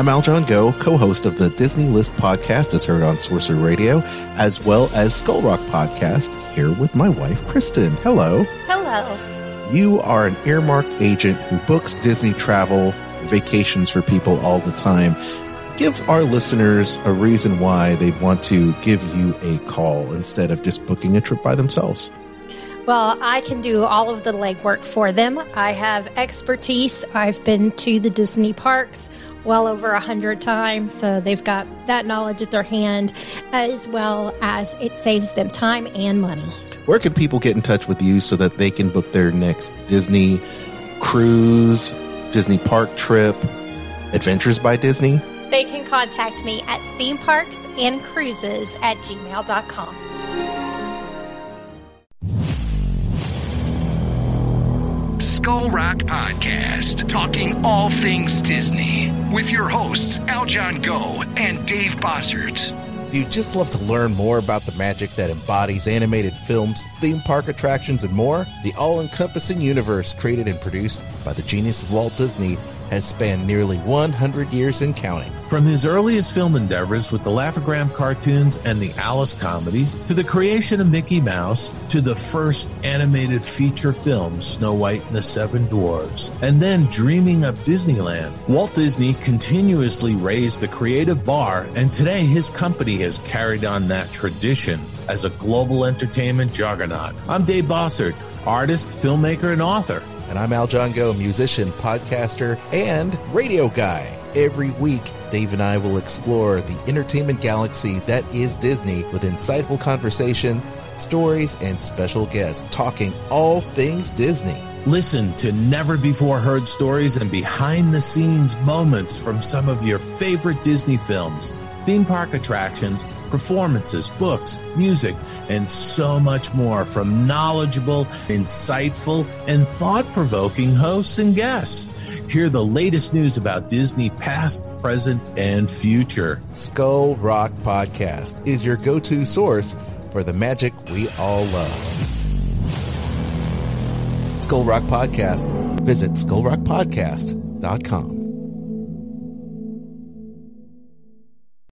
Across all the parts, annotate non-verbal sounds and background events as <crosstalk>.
I'm Aljon Go, co host of the Disney List podcast, as heard on Sorcerer Radio, as well as Skull Rock podcast, here with my wife, Kristen. Hello. Hello. You are an earmarked agent who books Disney travel, vacations for people all the time. Give our listeners a reason why they want to give you a call instead of just booking a trip by themselves. Well, I can do all of the legwork for them. I have expertise. I've been to the Disney parks well over a hundred times, so they've got that knowledge at their hand, as well as it saves them time and money. Where can people get in touch with you so that they can book their next Disney cruise, Disney park trip, Adventures by Disney? They can contact me at theme parks and cruises at gmail.com. Skull Rock Podcast, talking all things Disney, with your hosts Aljon Go and Dave Bossert. Do you just love to learn more about the magic that embodies animated films, theme park attractions, and more? The all encompassing universe created and produced by the genius of Walt Disney has spanned nearly 100 years and counting. From his earliest film endeavors with the Laugh-O-Gram cartoons and the Alice comedies, to the creation of Mickey Mouse, to the first animated feature film, Snow White and the Seven Dwarfs, and then dreaming up Disneyland, Walt Disney continuously raised the creative bar, and today his company has carried on that tradition as a global entertainment juggernaut. I'm Dave Bossert, artist, filmmaker, and author. And I'm Aljon Go, musician, podcaster, and radio guy. Every week, Dave and I will explore the entertainment galaxy that is Disney with insightful conversation, stories, and special guests talking all things Disney. Listen to never before heard stories and behind the scenes moments from some of your favorite Disney films, theme park attractions, performances, books, music, and so much more from knowledgeable, insightful, and thought provoking hosts and guests. Hear the latest news about Disney past, present, and future. Skull Rock Podcast is your go to source for the magic we all love. Skull Rock Podcast. Visit skullrockpodcast.com.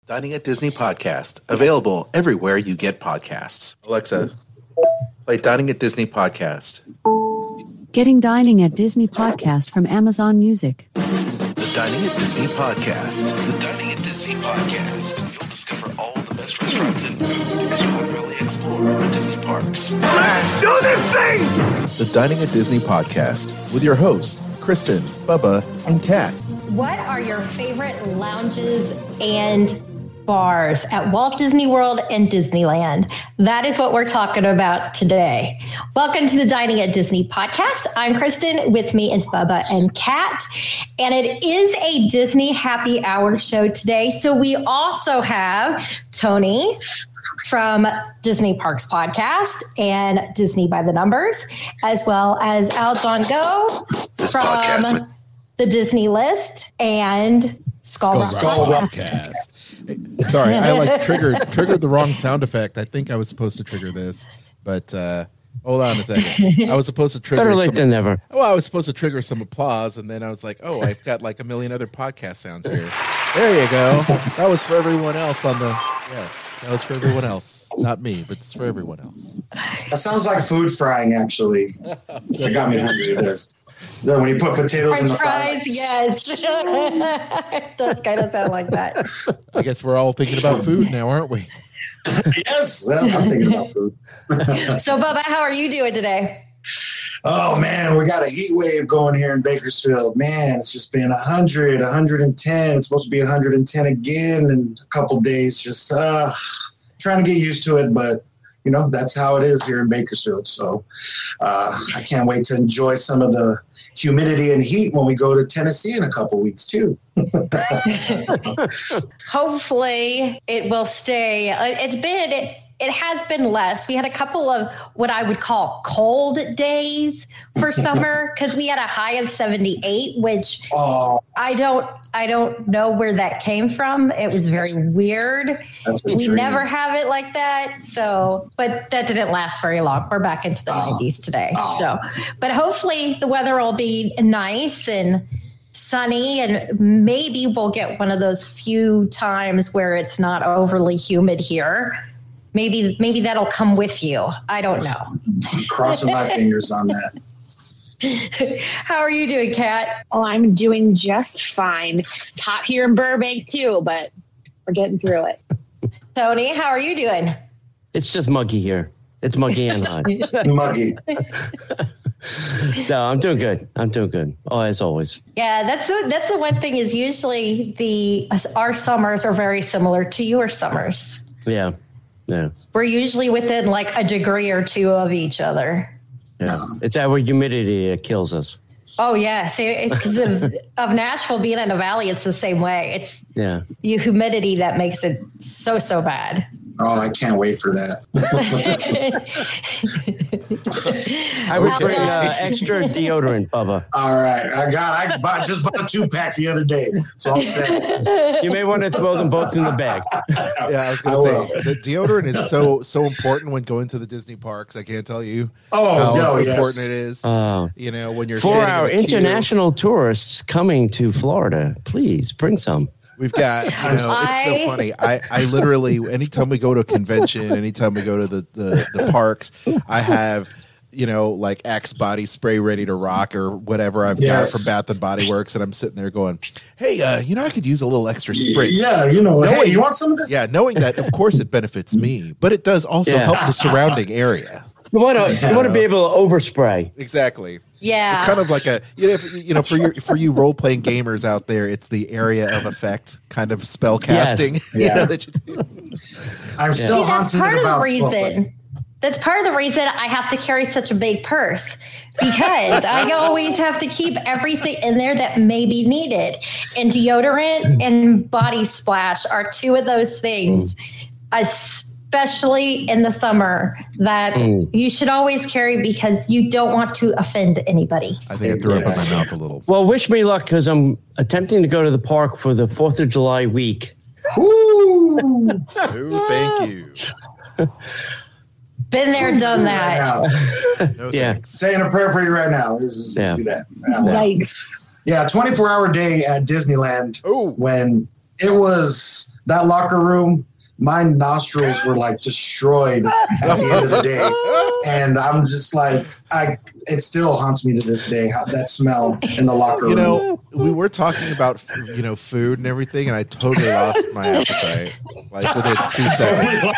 Dining at Disney podcast, available everywhere you get podcasts. Alexa, play Dining at Disney podcast. Getting Dining at Disney podcast from Amazon Music. The Dining at Disney podcast. The Dining at Disney podcast. You'll discover all the best restaurants and food as you literally explore the Disney parks. Let's Do this thing! The Dining at Disney podcast with your hosts, Kristen, Bubba, and Cat. What are your favorite lounges and bars at Walt Disney World and Disneyland? That is what we're talking about today. Welcome to the Dining at Disney podcast. I'm Kristen. With me is Bubba and Cat. And it is a Disney happy hour show today. So we also have Tony from Disney Parks Podcast and Disney by the Numbers, as well as Aljon Go This from the Disney List and Skull, Rock Skull Podcast. Rockcast. Sorry, I like triggered <laughs> triggered the wrong sound effect. I think I was supposed to trigger this, but uh, hold on a second. I was supposed to trigger Better late some, than never. Well, I was supposed to trigger some applause, and then I was like, "Oh, I've got like a million other podcast sounds here." There you go. That was for everyone else on the. Yes, that was for everyone else, not me, but it's for everyone else. That sounds like food frying, actually. <laughs> It got me hungry. It does. Yeah, When you put potatoes in the French fry. fries, yes. <laughs> it does kind of sound like that. I guess we're all thinking about food now, aren't we? Yes, well, I'm thinking about food. <laughs> So, Bubba, how are you doing today? Oh man, we got a heat wave going here in Bakersfield. Man, it's just been 100, 110. It's supposed to be 110 again in a couple days. Just uh, trying to get used to it, but you know that's how it is here in Bakersfield. So uh, I can't wait to enjoy some of the humidity and heat when we go to Tennessee in a couple weeks too. <laughs> Hopefully, it will stay. Uh, It's been, it, has been less. We had a couple of what I would call cold days for <laughs> summer because we had a high of 78, which Oh, I don't, I don't know where that came from. It was very weird. that's we dream. never have it like that so but that didn't last very long we're back into the Oh. 90s today Oh. so but hopefully the weather will be nice and sunny, and maybe we'll get one of those few times where it's not overly humid here. Maybe maybe that'll come with you. I don't know. <laughs> Crossing my fingers on that. <laughs> How are you doing, Cat? Oh, I'm doing just fine. It's hot here in Burbank too, but we're getting through it. Tony, how are you doing? It's just muggy here. It's muggy and hot. <laughs> Muggy. no, I'm doing good. I'm doing good. Oh, as always. Yeah, that's the that's the one thing is usually the our summers are very similar to your summers. Yeah. Yeah. We're usually within like a degree or two of each other. Yeah. It's our humidity that kills us. Oh yeah, see, because of, <laughs> of Nashville being in a valley, it's the same way. It's Yeah. the humidity that makes it so so bad. Oh, I can't wait for that. <laughs> I would Okay. bring uh, extra deodorant, Bubba. All right, I got. I bought, just bought a two pack the other day, so I'm set. You may want to throw them both in the bag. <laughs> Yeah, I was gonna will. say the deodorant is so so important when going to the Disney parks. I can't tell you Oh, how no, important yes. it is. Uh, You know, when you're for our in the queue, international tourists coming to Florida, please bring some. We've got, <laughs> you know, it's so funny. I, I literally, anytime we go to a convention, anytime we go to the, the, the parks, I have, you know, like Axe body spray ready to rock or whatever I've Yes. got from Bath and Body Works. And I'm sitting there going, hey, uh, you know, I could use a little extra spritz. Yeah, you know. No, hey, you want some of this? Yeah, knowing that, of course, it benefits me, but it does also Yeah. help the surrounding area. You want to you want to be able to overspray. Exactly. Yeah, It's kind of like a you know, if, you know for your for you role playing gamers out there, it's the area of effect kind of spell casting. <laughs> you Yeah. know, that you do. I'm See, still that's part of the reason. That's part of the reason I have to carry such a big purse because I <laughs> always have to keep everything in there that may be needed. And deodorant and body splash are two of those things, especially in the summer, that Mm. you should always carry because you don't want to offend anybody. I think I threw up in my mouth a little. Well, wish me luck because I'm attempting to go to the park for the Fourth of July week. Ooh. Oh, thank you. <laughs> Been there, done that. Now, No Yeah. thanks. saying a prayer for you right now. Just Yeah. do that. Yeah. Yikes. Yeah, 24 hour day at Disneyland Oh, when it was that locker room. My nostrils were like destroyed at the end of the day, and I'm just like, I. It still haunts me to this day. How that smell in the locker room. you know, we were talking about you know food and everything, and I totally lost my appetite like within two <laughs> seconds.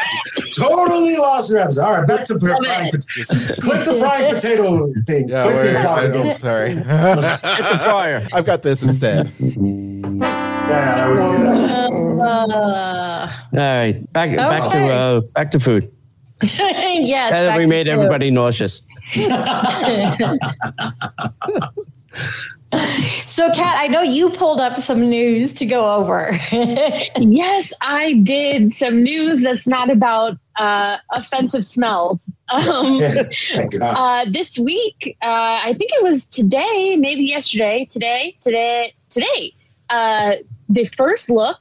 totally lost your appetite. All right, back to Love frying. it. pot- Just- Click the frying potato thing. yeah, Click the wait, pause I- again. I'm sorry. Hit the fire. I've got this instead. Yeah, I would do that. Uh, All right, back back to uh, back to food. <laughs> yes. Now that we to made food. everybody nauseous. <laughs> So, Cat, I know you pulled up some news to go over. <laughs> Yes, I did some news that's not about uh, offensive smells. Um, Thank uh, this week, uh, I think it was today, maybe yesterday, today, today, today, uh, the first look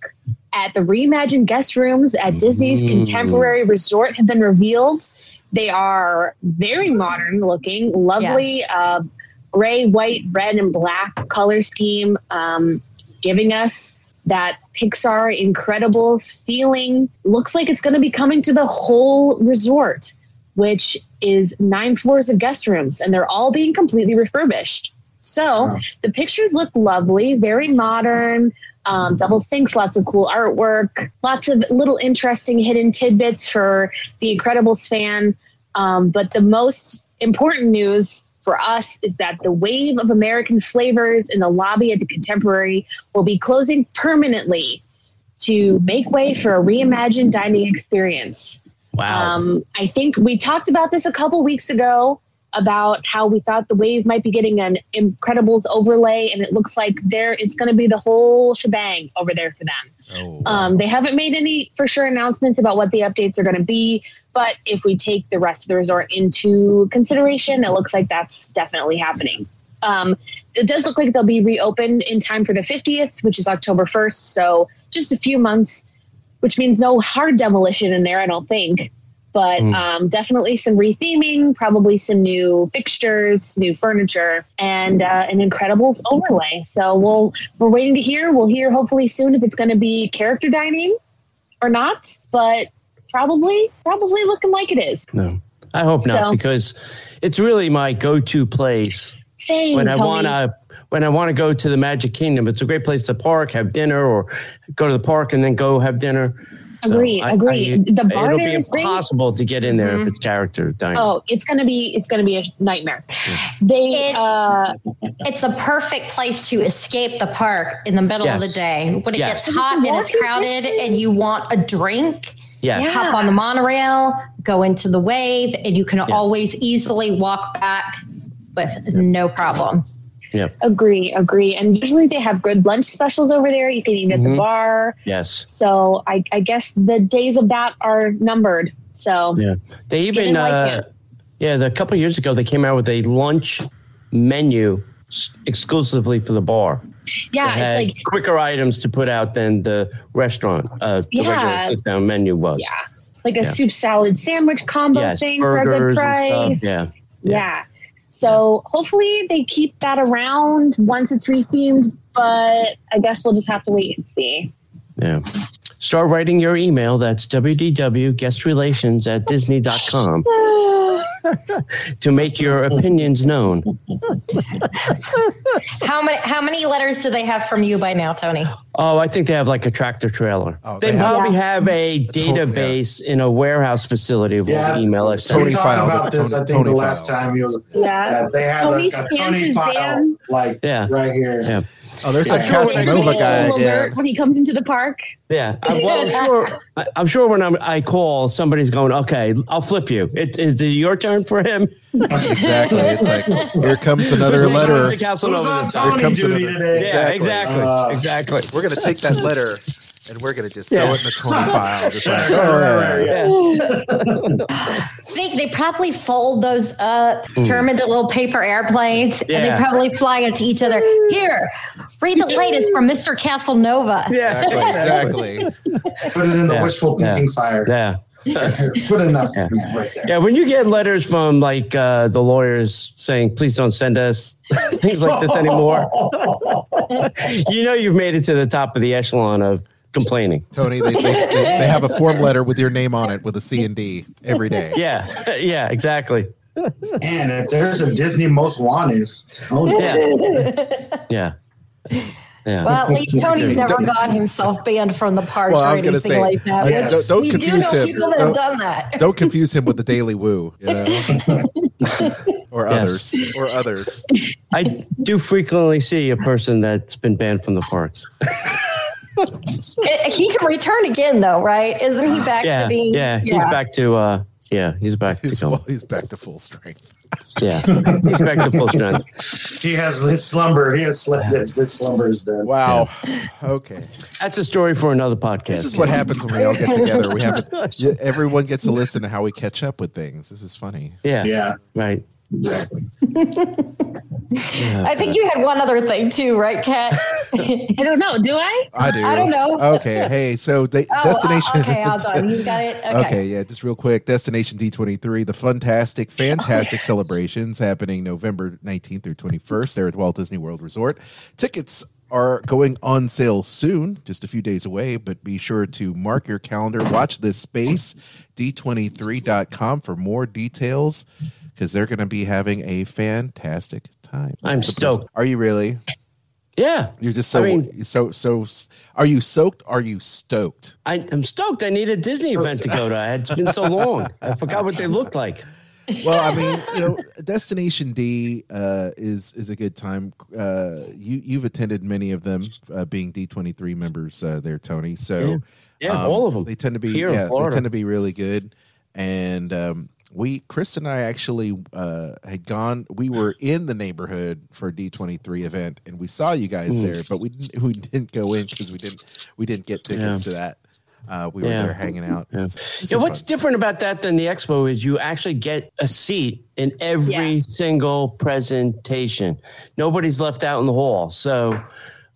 at the reimagined guest rooms at Disney's Mm. Contemporary Resort have been revealed. They are very modern looking, lovely uh, gray, white, red, and black color scheme, um, giving us that Pixar Incredibles feeling. Looks like it's going to be coming to the whole resort, which is nine floors of guest rooms, and they're all being completely refurbished. So Wow. the pictures look lovely, very modern. Um, double thinks, lots of cool artwork, lots of little interesting hidden tidbits for the Incredibles fan. Um, but the most important news for us is that the wave of American flavors in the lobby at the Contemporary will be closing permanently to make way for a reimagined dining experience. Wow. Um, I think we talked about this a couple weeks ago about how we thought the wave might be getting an Incredibles overlay, and it looks like there it's going to be the whole shebang over there for them. Oh, Um, they haven't made any for sure announcements about what the updates are going to be, but if we take the rest of the resort into consideration, it looks like that's definitely happening. Um, it does look like they'll be reopened in time for the 50th, which is October 1st. So just a few months, which means no hard demolition in there, I don't think. But Mm. um, definitely some retheming, probably some new fixtures, new furniture, and uh, an Incredibles overlay. So we'll we're waiting to hear. We'll hear hopefully soon if it's going to be character dining or not, but probably probably looking like it is. No, I hope not So- because it's really my go-to place Same. when I want to when I want to go to the Magic Kingdom. It's a great place to park, have dinner, or go to the park and then go have dinner. So Agree, I- agree. I- The bar it'll be is great. impossible to get in there Mhm. if it's character dining. Oh, it's gonna be it's gonna be a nightmare. They It- uh, It's a perfect place to escape the park in the middle of the day when it Yes. gets hot and it's crowded and you want a drink. yes. Yeah. Hop on the monorail, go into the wave, and you can always easily walk back with no problem. Yep. agree, agree. And usually they have good lunch specials over there. You can eat at the Mhm. bar. Yes. So I, I guess the days of that are numbered. So Yeah. They even didn't like uh, yeah, the, a couple of years ago they came out with a lunch menu s- exclusively for the bar. yeah, it's like quicker items to put out than the restaurant, uh, the Yeah. regular sit down menu was. yeah, like a Yeah. soup salad sandwich combo Yes, thing for a good price. stuff. Yeah. Yeah. So hopefully they keep that around once it's rethemed, but I guess we'll just have to wait and see. Yeah. Start writing your email. That's www.guestrelations at disney.com <laughs> to make your opinions known. How many how many letters do they have from you by now, Tony? Oh, I think they have like a tractor trailer. Oh, they they have- probably Yeah. have a to- yeah. database in a warehouse facility of Yeah. email. I've sent. we Tony talked file, about this. Tony- I think the last file. time he was. Yeah. that they have Tony a, a Tony file van. like Yeah. right here. Yeah. Oh, there's Yeah. that Sure, when Casselnova guy. alert Yeah. when he comes into the park. Yeah, I, well, I'm sure. I- I'm sure when I'm, I call, somebody's going, "Okay, I'll flip you. It, is it your turn for him?" Exactly. It's like here comes another letter. to Castle Who's on? Tony comes duty another- today? Yeah, Exactly. exactly, Uh, exactly. We're gonna take that letter and we're gonna just Yeah. throw it in the <laughs> Tony file. Just like, <laughs> oh, right, yeah. right, Yeah. They, they probably fold those up, turn them into little paper airplanes, and they probably fly into each other. Here, read the latest from Mr. Casselnova. <laughs> Yeah, Exactly. Exactly. Put it in the Yeah. wishful Yeah. thinking fire. yeah, Put it in that Yeah. right yeah. When you get letters from like uh, the lawyers saying, "Please don't send us things like this anymore," you know you've made it to the top of the echelon of complaining. Tony, they, they, they, they have a form letter with your name on it with a C and D every day. <laughs> Yeah, yeah, exactly. And if there's a Disney most wanted, Tony. Yeah, yeah, yeah. Well, at least Tony's never got himself banned from the park Well, I or was anything say, like that. yeah, which don't- don't you do confuse know him. People that have Don't- done that. Don't confuse him with the Daily Woo, you know, <laughs> or Yes. others, or others. I do frequently see a person that's been banned from the parks. <laughs> He can return again, though, right? Isn't he back Yeah, to being? yeah, he's back to uh, yeah, he's back He's, going. full, he's back to full strength. <laughs> Yeah, he's back to full strength. He has his slumber. He has slept. His, his slumber is dead. Wow. Okay. That's a story for another podcast. This is what happens when we all get together. We have yeah, <laughs> everyone gets to listen to how we catch up with things. This is funny. Yeah, Yeah, right. Exactly. I think you had one other thing too, right, Cat? I don't know. Do I? I do. I don't know. Okay. Hey, so the Oh, destination. uh, okay, hold on. You got it. <laughs> Okay. Okay, yeah, just real quick. Destination D23, the fantastic, fantastic celebrations happening November 19th through 21st there at Walt Disney World Resort. Tickets are going on sale soon, just a few days away, but be sure to mark your calendar. Watch this space, d23.com for more details because they're going to be having a fantastic time. I'm stoked. Are you really? Yeah, You're just so I mean- so so. Are you soaked? Are you stoked? I, I'm stoked. I need a Disney event to go to. It's been so long. I forgot what they looked like. well, I mean, you know, Destination D uh, is is a good time. Uh, you you've attended many of them, uh, being D twenty three members uh, there, Tony. So Yeah, um, all of them. They tend to be Here yeah, they tend to be really good. And um, we, Chris and I, actually uh, had gone. We were in the neighborhood for a D twenty three event, and we saw you guys Mm. there, but we didn't, we didn't go in because we didn't we didn't get tickets to that. Uh, we were there hanging out. Yeah. Yeah, what's fun. different about that than the expo is you actually get a seat in every Yeah. single presentation. Nobody's left out in the hall. So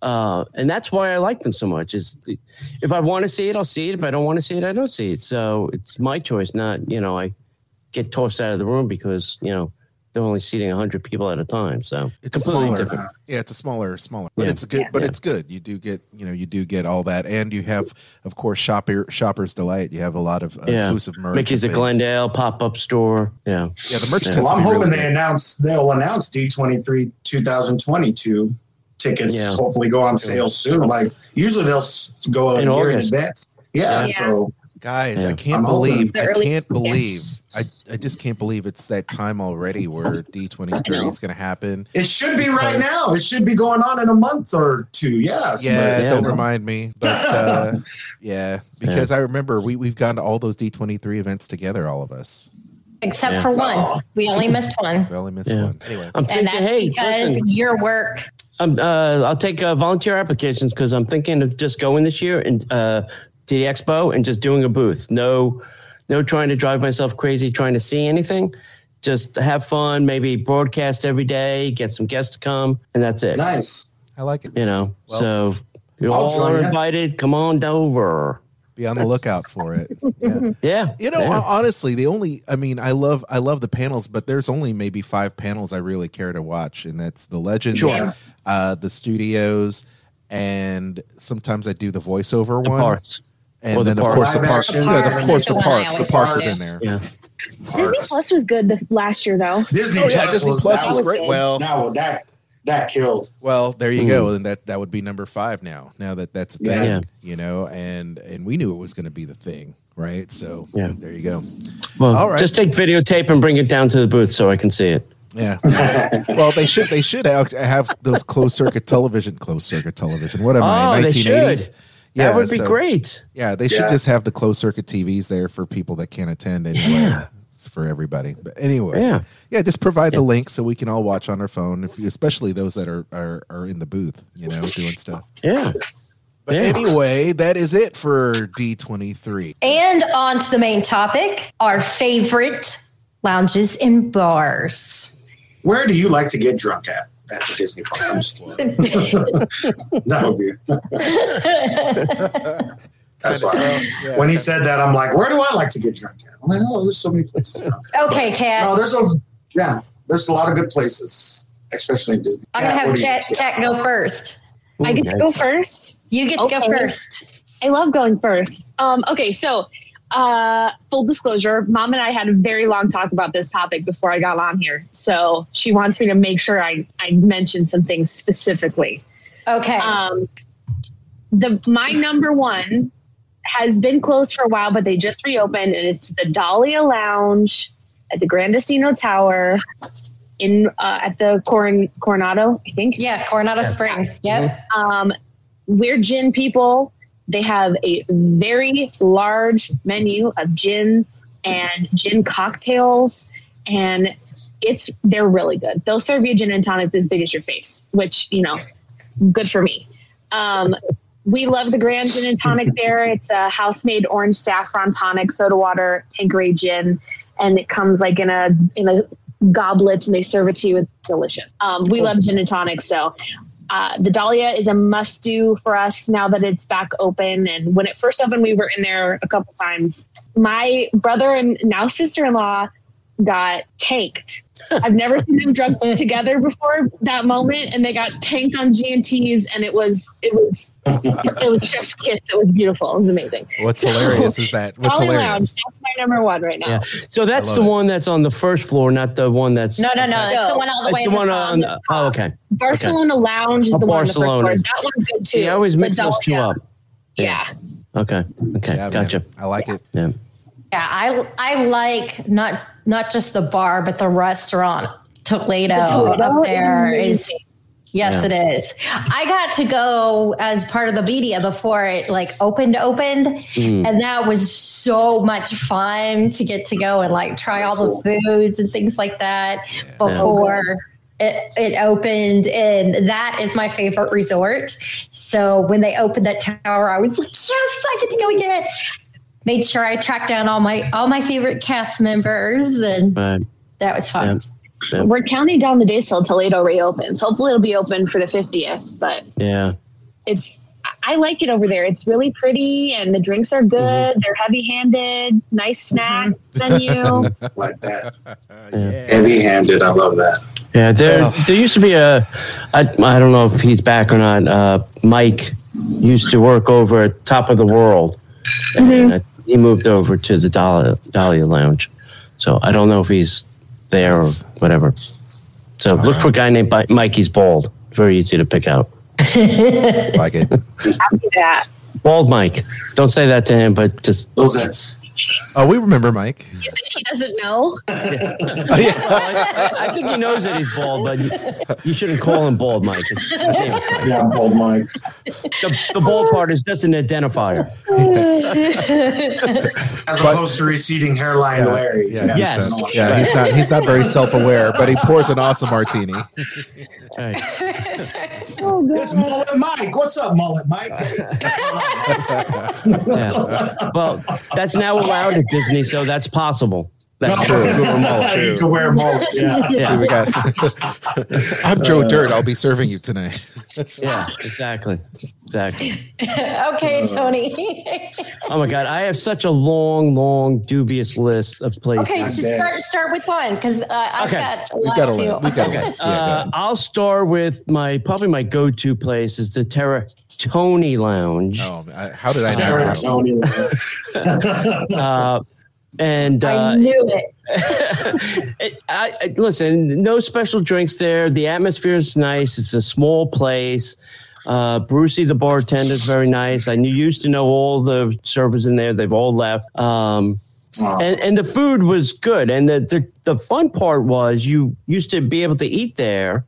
Uh, and that's why I like them so much. Is if I want to see it, I'll see it. If I don't want to see it, I don't see it. So it's my choice, not you know I get tossed out of the room because you know they're only seating 100 people at a time so it's completely smaller yeah it's a smaller smaller but Yeah. it's a good Yeah. but Yeah. it's good you do get you know you do get all that and you have of course shopper shoppers delight you have a lot of uh, Yeah. exclusive merch mickey's and at glendale pop-up store yeah yeah the merch Yeah. tends Well, I'm be hoping really they good. announce they'll announce D23 2022 tickets. Yeah. Hopefully, go on sale soon. Like usually they'll go a In year in August. advance. Yeah, Yeah. so guys i can't I'm believe i can't yeah. believe I, I just can't believe it's that time already <laughs> where d23 is going to happen it should be right now. It should be going on in a month or two. Yes. yeah, Yeah. don't remind me but uh <laughs> yeah because i remember we, we've gone to all those d23 events together all of us Except Yeah. for one. We only missed one. we only missed Yeah. one anyway i'm And thinking that's hey because listen, your work. I'm, uh, i'll take uh, volunteer applications because i'm thinking of just going this year and uh, to the expo and just doing a booth. No no trying to drive myself crazy trying to see anything. Just have fun maybe broadcast every day get some guests to come and that's it. Nice. i like it. You know Well, so you I'll all join are invited. Come on over. Be on the lookout for it. Yeah. <laughs> Yeah. You know, yeah. honestly, the only I mean, I love I love the panels, but there's only maybe five panels I really care to watch, and that's the legends, Sure. uh, the studios, and sometimes I do the voiceover the one, parts and Or the then of parks. course the Live parks. action. Yeah, Parks of course the the parks. The parks is in there. yeah Disney Plus was good the last year though. Disney Oh, yeah, Plus Disney was, Plus that was was great. good. Well, now that, that killed. well, there you Mm. go, and that that would be number five now. Now that that's a Yeah. thing, Yeah. you know, and and we knew it was going to be the thing, right? So Yeah. there you go. well All right. just take videotape and bring it down to the booth so i can see it Yeah. <laughs> well, they should they should have, have those closed circuit television, closed circuit television. What am I? Oh, they Nineteen eighties. should. that would be great Yeah, they should Yeah. just have the closed circuit TVs there for people that can't attend anyway. Yeah. It's for everybody. But anyway, yeah yeah, just provide the link so we can all watch on our phone, if, especially those that are, are are in the booth, you know, doing stuff. yeah But Yeah. anyway, that is it for D twenty three. And on to the main topic our favorite lounges and bars. Where do you like to get drunk at? At the Disney park. I'm just kidding. <laughs> that would be. <laughs> That's why. Yeah. When he said that, I'm like, where do I like to get drunk at? I'm like, oh, there's so many places. <laughs> okay, Cat. No, there's a yeah, there's a lot of good places, especially in Disney. I'm going to have what do you Cat, go first. I get to go first. You get to go first. I love going first. Um, okay, so uh, full disclosure, mom and I had a very long talk about this topic before I got on here. So she wants me to make sure I, I mention some things specifically. Okay. Um, the my number one has been closed for a while, but they just reopened, and it's the Dahlia Lounge at the Gran Destino Tower in uh, at the Coron- Coronado, I think. yeah, Coronado Springs. Yep. Um, we're gin people. They have a very large menu of gin and gin cocktails, and it's they're really good. They'll serve you gin and tonic as big as your face, which you know, good for me. Um, we love the Grand Gin and Tonic <laughs> there. It's a house made orange saffron tonic, soda water, Tanqueray gin, and it comes like in a in a goblet, and they serve it to you. It's delicious. Um, we love gin and tonic, so uh, the Dahlia is a must do for us now that it's back open. And when it first opened, we were in there a couple times. My brother and now sister in law got tanked. I've never seen them drunk <laughs> together before that moment, and they got tanked on G and T's, and it was it was it was just kiss. It was beautiful. It was amazing. What's hilarious is that what's Dahlia hilarious. Lounge, that's my number one right now. Yeah. So that's the it. one that's on the first floor, not the one that's No, no, no. It's the one all the It's way the one top. on. The, oh, okay. Barcelona Lounge is Oh, the one on the first floor. Barcelona. That one's good too. See, I always mix those two up. Yeah. Okay. Okay. Yeah, man, gotcha. I like it. Yeah. Yeah, I I like not not just the bar, but the restaurant Toledo, The Toledo up there is. amazing. Yes, Yeah. it is. I got to go as part of the media before it like opened, opened, Mm. and that was so much fun to get to go and like try all the foods and things like that before it, it opened. And that is my favorite resort. So when they opened that tower, I was like, yes, I get to go again. Made sure I tracked down all my all my favorite cast members, and Right. that was fun. Yeah. We're counting down the days till Toledo reopens. Hopefully, it'll be open for the 50th. But Yeah. it's I like it over there. It's really pretty, and the drinks are good. They're heavy-handed, nice snack <laughs> menu. like that. Yeah. Heavy-handed. I love that. Yeah, there Oh. there used to be a I, I don't know if he's back or not. Uh, Mike used to work over at Top of the World, and uh, he moved over to the Dahlia, Dahlia Lounge. So I don't know if he's there or whatever. So look for a guy named Bi- Mike. He's bald. Very easy to pick out. Like it. After that, Bald Mike. Don't say that to him, but just Those are- Oh, we remember Mike. you think he doesn't know? Oh, <laughs> yeah. Well, I, I think he knows that he's bald, but you, you shouldn't call him bald, Mike. It's, <laughs> his name. Yeah, I'm old Mike. the, the bald part is just an identifier. <laughs> As opposed to receding hairline Larry. Yeah, Yes. he's not, yeah, he's not. He's not very self-aware, but he pours an awesome martini. Oh, All right. It's Mullet Mike. What's up, Mullet Mike? <laughs> Yeah. Well, that's now allowed at Disney, so that's possible. That's true. you can wear a. Yeah. Yeah. Dude, we got. <laughs> I'm Joe Dirt. I'll be serving you tonight. <laughs> Yeah, exactly. Exactly. <laughs> okay, Tony. Oh my God. I have such a long, long, dubious list of places. okay, so bet. start start with one because uh, I've Okay. got a We've lot got a too. list. We've got a list. Yeah, Uh. I'll start with my probably my go-to place is the Terra Tony Lounge. Oh, I- how did I Terry know? Tony. Uh, and I uh, knew it. <laughs> it, I, I, listen, no special drinks there. The atmosphere is nice. It's a small place. Uh, Brucey, the bartender, is very nice. I knew, used to know all the servers in there. They've all left. Um, Oh, and, and the food was good. And the, the, the fun part was you used to be able to eat there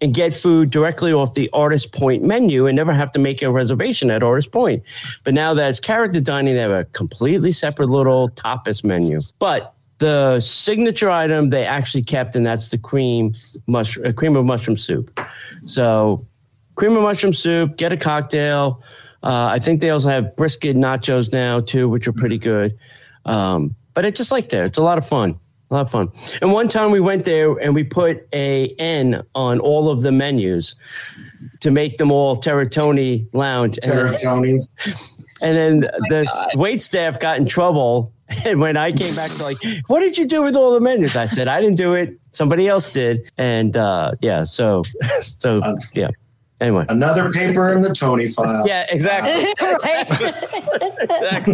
and get food directly off the Artist Point menu and never have to make a reservation at Artist Point. But now that it's character dining, they have a completely separate little tapas menu. But the signature item they actually kept, and that's the cream mushroom, uh, cream of mushroom soup. So, cream of mushroom soup, get a cocktail. Uh, I think they also have brisket nachos now too, which are pretty good. Um, but it's just like there. It's a lot of fun. A lot of fun. And one time we went there and we put a N on all of the menus to make them all Terratoni Lounge. And then, Tony. and then the wait staff got in trouble. <laughs> And when I came back, they're like, "What did you do with all the menus?" I said, "I didn't do it. Somebody else did." And uh, yeah, so <laughs> so yeah. Anyway, Another paper in the Tony file. yeah, exactly. <laughs>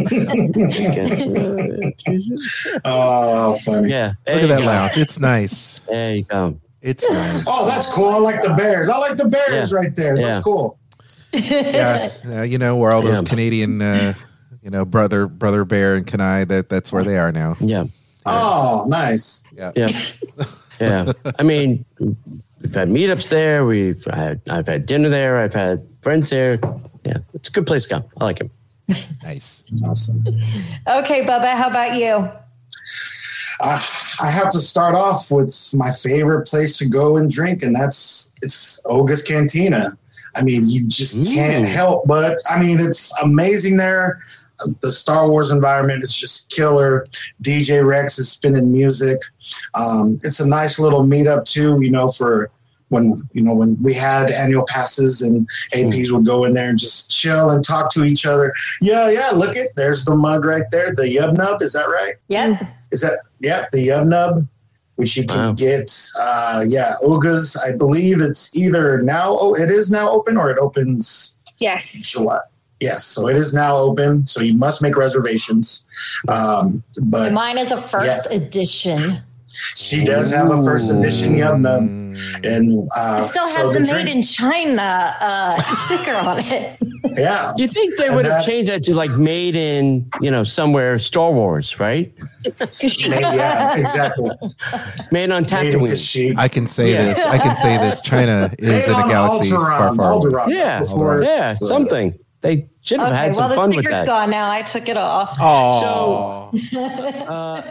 exactly. Oh, funny. Yeah. Look at that go. lounge. It's nice. There you go. It's nice. Oh, that's cool. I like the Bears. I like the Bears Yeah. right there. Yeah. That's cool. yeah, yeah, you know where all those Yeah. Canadian, uh, you know, brother, brother bear and Kenai. That that's where they are now. Yeah. Oh, nice. Yeah. Yeah. <laughs> I mean, we've had meetups there. We've had, I've had dinner there. I've had friends there. Yeah. It's a good place to go. I like it. Nice. Awesome. Okay, Bubba, how about you? Uh, I have to start off with my favorite place to go and drink, and that's it's Oga's Cantina. I mean, you just can't Ooh. help but. I mean, it's amazing there. The Star Wars environment is just killer. DJ Rex is spinning music. Um, it's a nice little meetup too. You know, for when you know when we had annual passes and APs would go in there and just chill and talk to each other. Yeah, yeah. Look at there's the mug right there. The Yub Nub. Is that right? Yeah. Is that yeah the Yub Nub, which you can Wow. get. Uh, yeah, Oga's. I believe it's either now. Oh, it is now open or it opens Yes. July. Yes, so it is now open. So you must make reservations. Um, but Mine is a first edition. She does have a first edition Yub Nub, Mm, and uh, It still has so the, the made in China uh, <laughs> sticker on it. yeah. You think they And would have changed that to like made in, you know, somewhere Star Wars, right? <laughs> Made- yeah, exactly. <laughs> Made on Tatooine. I can say Yeah. this. I can say this. China is Made in a galaxy far, Alderaan, far away. Alderaan, Yeah. before- Yeah. Something. They should have Okay, had some the fun with sticker's that. gone now. I took it off. Oh, Uh,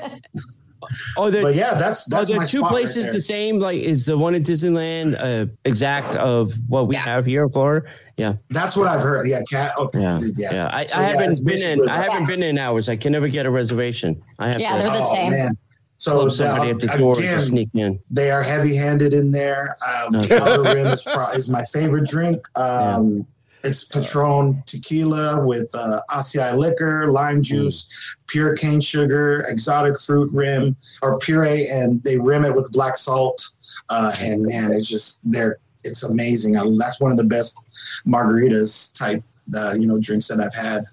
oh, But yeah, that's are that's there my two spot right places there. the same? Like, is the one in Disneyland uh, exact of what we Yeah. have here in Florida? Yeah. That's what I've heard. Yeah, cat. Okay, Yeah, yeah. yeah. I, So, I haven't it's been in. I haven't Yes. been in hours. I can never get a reservation. I have Yeah, to they're the Oh, same. man. So club somebody at the uh, door to again, sneak in. they are heavy-handed in there. Um, Okay. Outer Rim is, pro- is my favorite drink. Um, It's Patron tequila with uh, acai liquor, lime juice, pure cane sugar, exotic fruit rim or puree, and they rim it with black salt. Uh, and man, it's just they're it's amazing. I, that's one of the best margaritas type uh, you know drinks that I've had,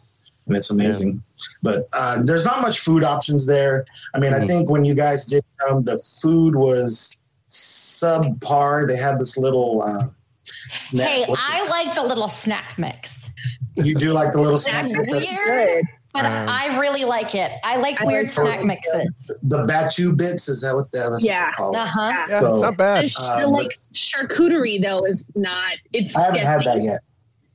and it's amazing. But uh, there's not much food options there. I mean, I Mhm. think when you guys did um, the food was subpar. They had this little uh, snack. Hey, what's it I like the little snack mix, You do like the little Snack snack mix. weird. That's Good. but Um, I really like it. I like I weird like snack both. mixes. the Batuu Bits. Is that what that was? Yeah. Uh huh. Yeah, So- it's not bad. The, sh- Uh, the, but- like charcuterie though is not. It's. I haven't had that yet.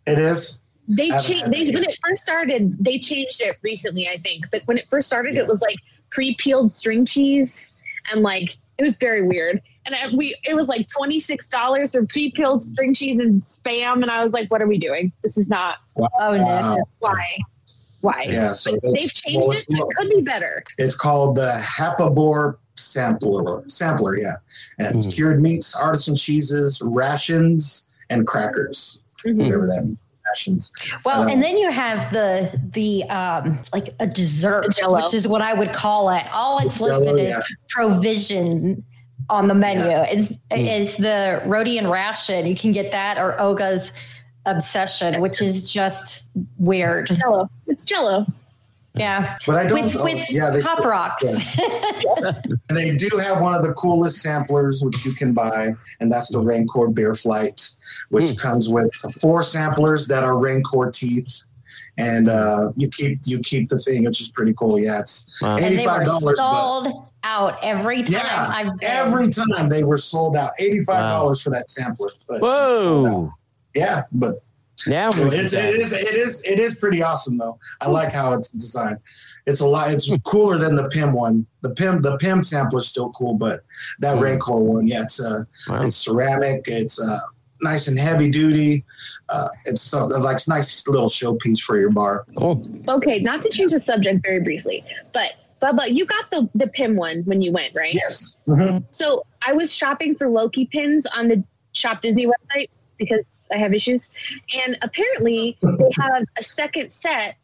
It is. They changed. They when yet. it first started, they changed it recently, I think. But when it first started, Yeah. it was like pre-peeled string cheese, and like it was very weird. And I, we, it was like twenty six dollars for pre-peeled string cheese and spam, and I was like, "What are we doing? This is not Oh no. Wow. why, why." Yeah. So But it- they've changed well, it. So it could be better. it's called the Hapabor sampler. Sampler, yeah. And Mhm. cured meats, artisan cheeses, rations, and crackers. Mhm. Whatever that means. Rations. Well, Um, and then you have the the um like a dessert, The which is what I would call it. All it's Jell-O, listed yeah. is provision on the menu. Yeah. Is Mm. is the Rodian ration. You can get that or Oga's obsession, which is just weird. Jello. It's Jello. Yeah. But I don't With oh, with yeah, they pop still- rocks. <laughs> And they do have one of the coolest samplers which you can buy, and that's the Rancor Bear Flight, which Mm. comes with four samplers that are Rancor teeth. And uh, you keep you keep the thing, which is pretty cool. Yeah, it's Wow. and they eighty-five were dollars. But sold out every time Yeah, I've been. every time they were sold out, eighty-five dollars for that sampler. But sold. Whoa! Yeah, but Now So it's, it is it is it is pretty awesome though. I like how it's designed. It's a lot. It's cooler than the Pym one. The Pym the Pym sampler is still cool, but that Hmm. Rancor one, yeah, it's uh, Wow. it's ceramic. It's uh, nice and heavy duty. Uh, it's so like it's nice little showpiece for your bar. Cool. Okay, not to change the subject very briefly, but Bubba, you got the the pin one when you went, right? Yes. Mhm. So I was shopping for Loki pins on the Shop Disney website because I have issues, and apparently they have a second set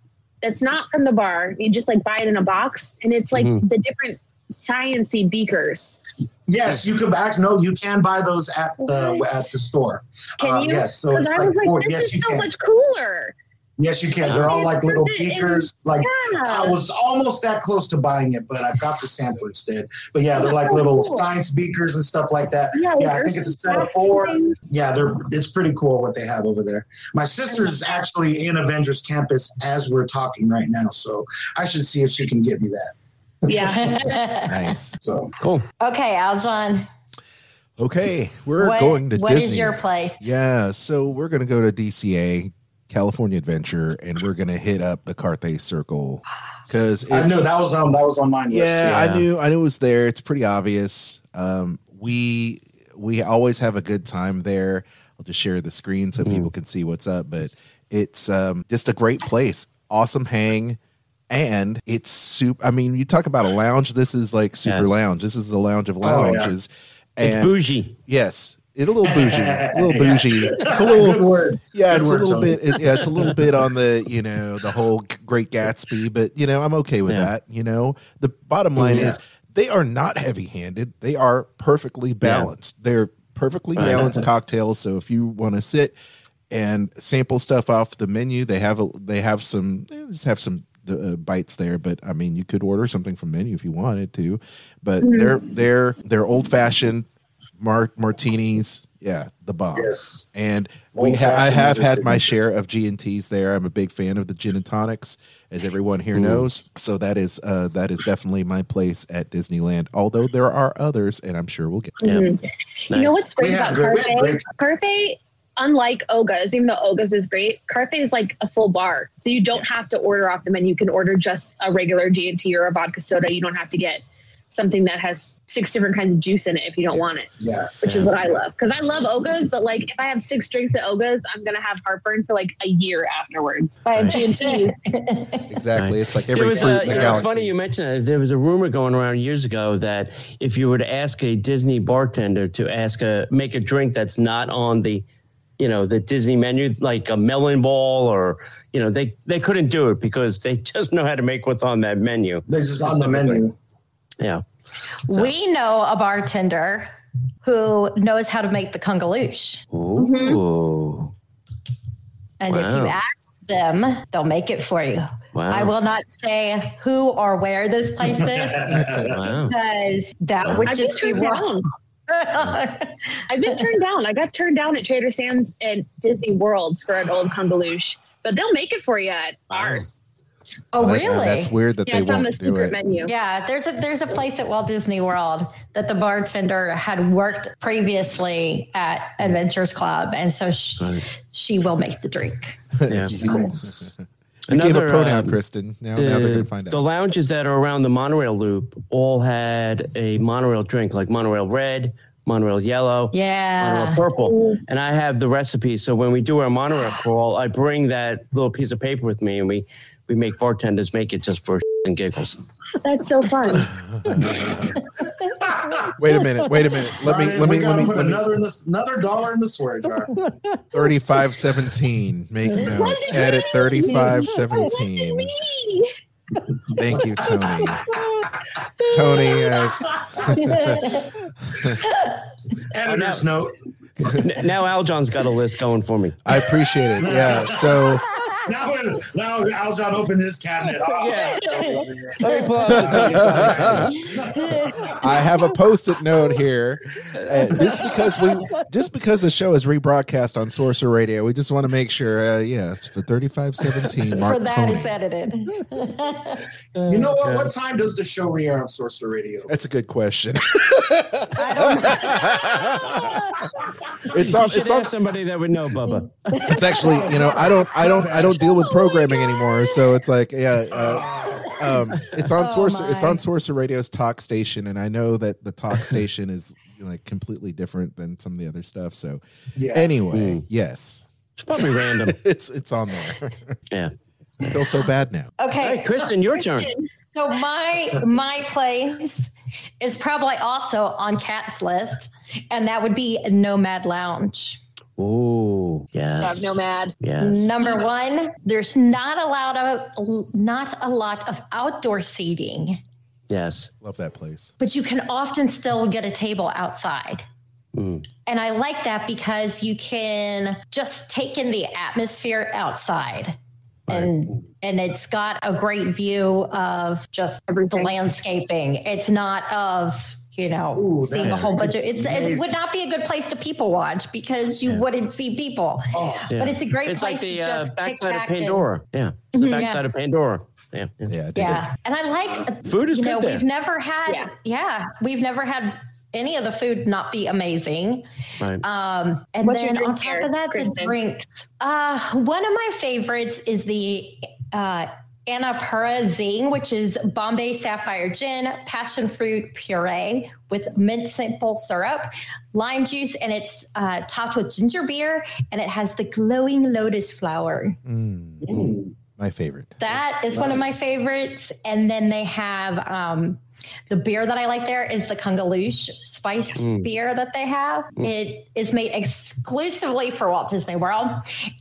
that's not from the bar. You just like buy it in a box, and it's like Mhm. the different sciency beakers. Yes, you can actually no, you can buy those at the at the store. Can Uh, you? yes, so it's I like was like, four- this yes, is so can. much cooler. Yes, you can. They're all like little It- it- beakers. Like Yeah. I was almost that close to buying it, but I got the sampler instead. But yeah, they're like little Cool. science beakers and stuff like that. Yeah, Yeah, I think it's a set of four. things. Yeah, they're it's pretty cool what they have over there. My sister's actually in Avengers Campus as we're talking right now, so I should see if she can get me that. Yeah. <laughs> Nice. So Cool. okay, Aljon. Okay, we're what- going to What Disney. is your place? Yeah, so we're gonna go to DCA, California Adventure, and we're gonna hit up the Carthay Circle because I knew that was on that was on mine. Yeah, Yeah. I knew I knew it was there. It's pretty obvious. Um, we we always have a good time there. I'll just share the screen so people can see what's up. But it's um, just a great place. Awesome hang. And it's super. I mean, you talk about a lounge. This is like super Yes. lounge. This is the lounge of Oh, yeah. lounges. It's And bougie. yes, it's a little bougie. A <laughs> little Yeah. bougie. It's a Good little. word. Yeah, Good it's a little Tony. bit. it- yeah, it's a little bit on the you know the whole Great Gatsby, but you know I'm okay with Yeah. that. You know, the bottom line Yeah. is they are not heavy-handed. They are perfectly balanced. They're perfectly Right. balanced <laughs> cocktails. So if you want to sit and sample stuff off the menu, they have a they have some they just have some uh, bites there. But I mean, you could order something from menu if you wanted to. But they're they're they're old-fashioned mar- martinis. Yeah, the bomb. Yes. And we ha- I have had my share of G and T's there. I'm a big fan of the gin and tonics, as everyone here knows. So that is uh, that is definitely my place at Disneyland. Although there are others, and I'm sure we'll get. Yeah. Mhm. You know what's great We about have good- we have Carthay? great- Carthay, unlike Oga's, even though Oga's is great, Carthay is like a full bar. So you don't have to order off the menu. You can order just a regular G&T or a vodka soda. You don't have to get something that has six different kinds of juice in it if you don't want it, Yeah. which is what I love. Because I love Oga's, but like if I have six drinks at Oga's, I'm going to have heartburn for like a year afterwards. If I have Right. G&T, <laughs> Exactly, it's like every fruit a, in the you know, galaxy. it's funny you mentioned that. There was a rumor going around years ago that if you were to ask a Disney bartender to ask a make a drink that's not on the you know, the Disney menu, like a melon ball, or you know, they they couldn't do it because they <laughs> just know how to make what's on that menu. This is on the menu. Yeah. We know a bartender who knows how to make the kungaloosh. Ooh. Mm-hmm. And if you ask them, they'll make it for you. Wow. I will not say who or where this place <laughs> is Wow. because that would I've just be been wrong. <laughs> I've been turned down. I got turned down at Trader Sam's and Disney World for an old kungaloosh, but they'll make it for you at ours. Oh, Like, really? That's weird that Yeah, they it's on the won't do secret menu. Yeah, there's a there's a place at Walt Disney World that the bartender had worked previously at Adventurers Club, and so she, she will make the drink. <laughs> Yeah. Nice. You gave a Another, pronoun, um, Kristen. Now, the, now they're gonna find the out. lounges that are around the monorail loop all had a monorail drink, like monorail red, monorail yellow, Yeah. monorail purple. And I have the recipe. So when we do our monorail crawl, I bring that little piece of paper with me and we, we make bartenders make it just for <laughs> and giggles. That's so fun. <laughs> Wait a minute. Wait a minute. Let me. Ryan, Let me. Let me. put Let me. another in this, another dollar in the swear jar. Thirty-five seventeen. Make note. Wasn't Edit me. thirty-five seventeen. Thank you, Tony. Tony. Uh, <laughs> Editor's note. N- now Aljon's got a list going for me. I appreciate it. Yeah. So Now, when, now Aljon opened his cabinet. Oh, <laughs> Yeah. yeah. Let me pull <laughs> out I have a post-it note here. Uh, just because we, just because the show is rebroadcast on Sorcerer Radio, we just want to make sure. Uh, it's for thirty-five seventeen. For Mark that, Tony. it's edited. <laughs> You know what? What time does the show re-air on Sorcerer Radio? That's a good question. I don't it's on. It's on. somebody that would know, Bubba. It's actually, you know, I don't, I don't, I don't deal with programming anymore. So it's like, yeah, uh, um, it's on Oh, Sorcerer. It's on Sorcerer Radio's talk station, and I know that the talk <laughs> station is like completely different than some of the other stuff. So Yeah. anyway, Hmm. yes, It's probably random. <laughs> it's it's on there. <laughs> Yeah. I feel so bad now. Okay. right, Kristen, your turn. So my my place is probably also on Cat's list, and that would be Nomad Lounge. Ooh, yes. Dog nomad. Yes. Number one, there's not a lot of not a lot of outdoor seating, Yes. Love that place. but you can often still get a table outside. Mm. And I like that because you can just take in the atmosphere outside. And and it's got a great view of just the landscaping. It's not of you know Ooh, seeing a whole bunch of it's it's it would not be a good place to people watch because you Yeah. wouldn't see people. Oh, Yeah. But it's a great It's place like the to uh, just kick backside of back and- Pandora. yeah. It's the Mhm. backside Yeah. of Pandora. Yeah. yeah. Yeah, I dig Yeah, and I like Food is you good know there. we've never had Yeah. yeah. we've never had any of the food not be amazing. Right. Um, and What's your then on drink top there, of that, Kristen? the drinks. Uh, one of my favorites is the uh, Annapurna Zing, which is Bombay Sapphire Gin, passion fruit puree with mint simple syrup, lime juice, and it's uh, topped with ginger beer, and it has the glowing lotus flower. Mm, my favorite. That is one of my favorites. And then they have um, the beer that I like there is the Kungaloosh spiced Mm. beer that they have. It is made exclusively for Walt Disney World,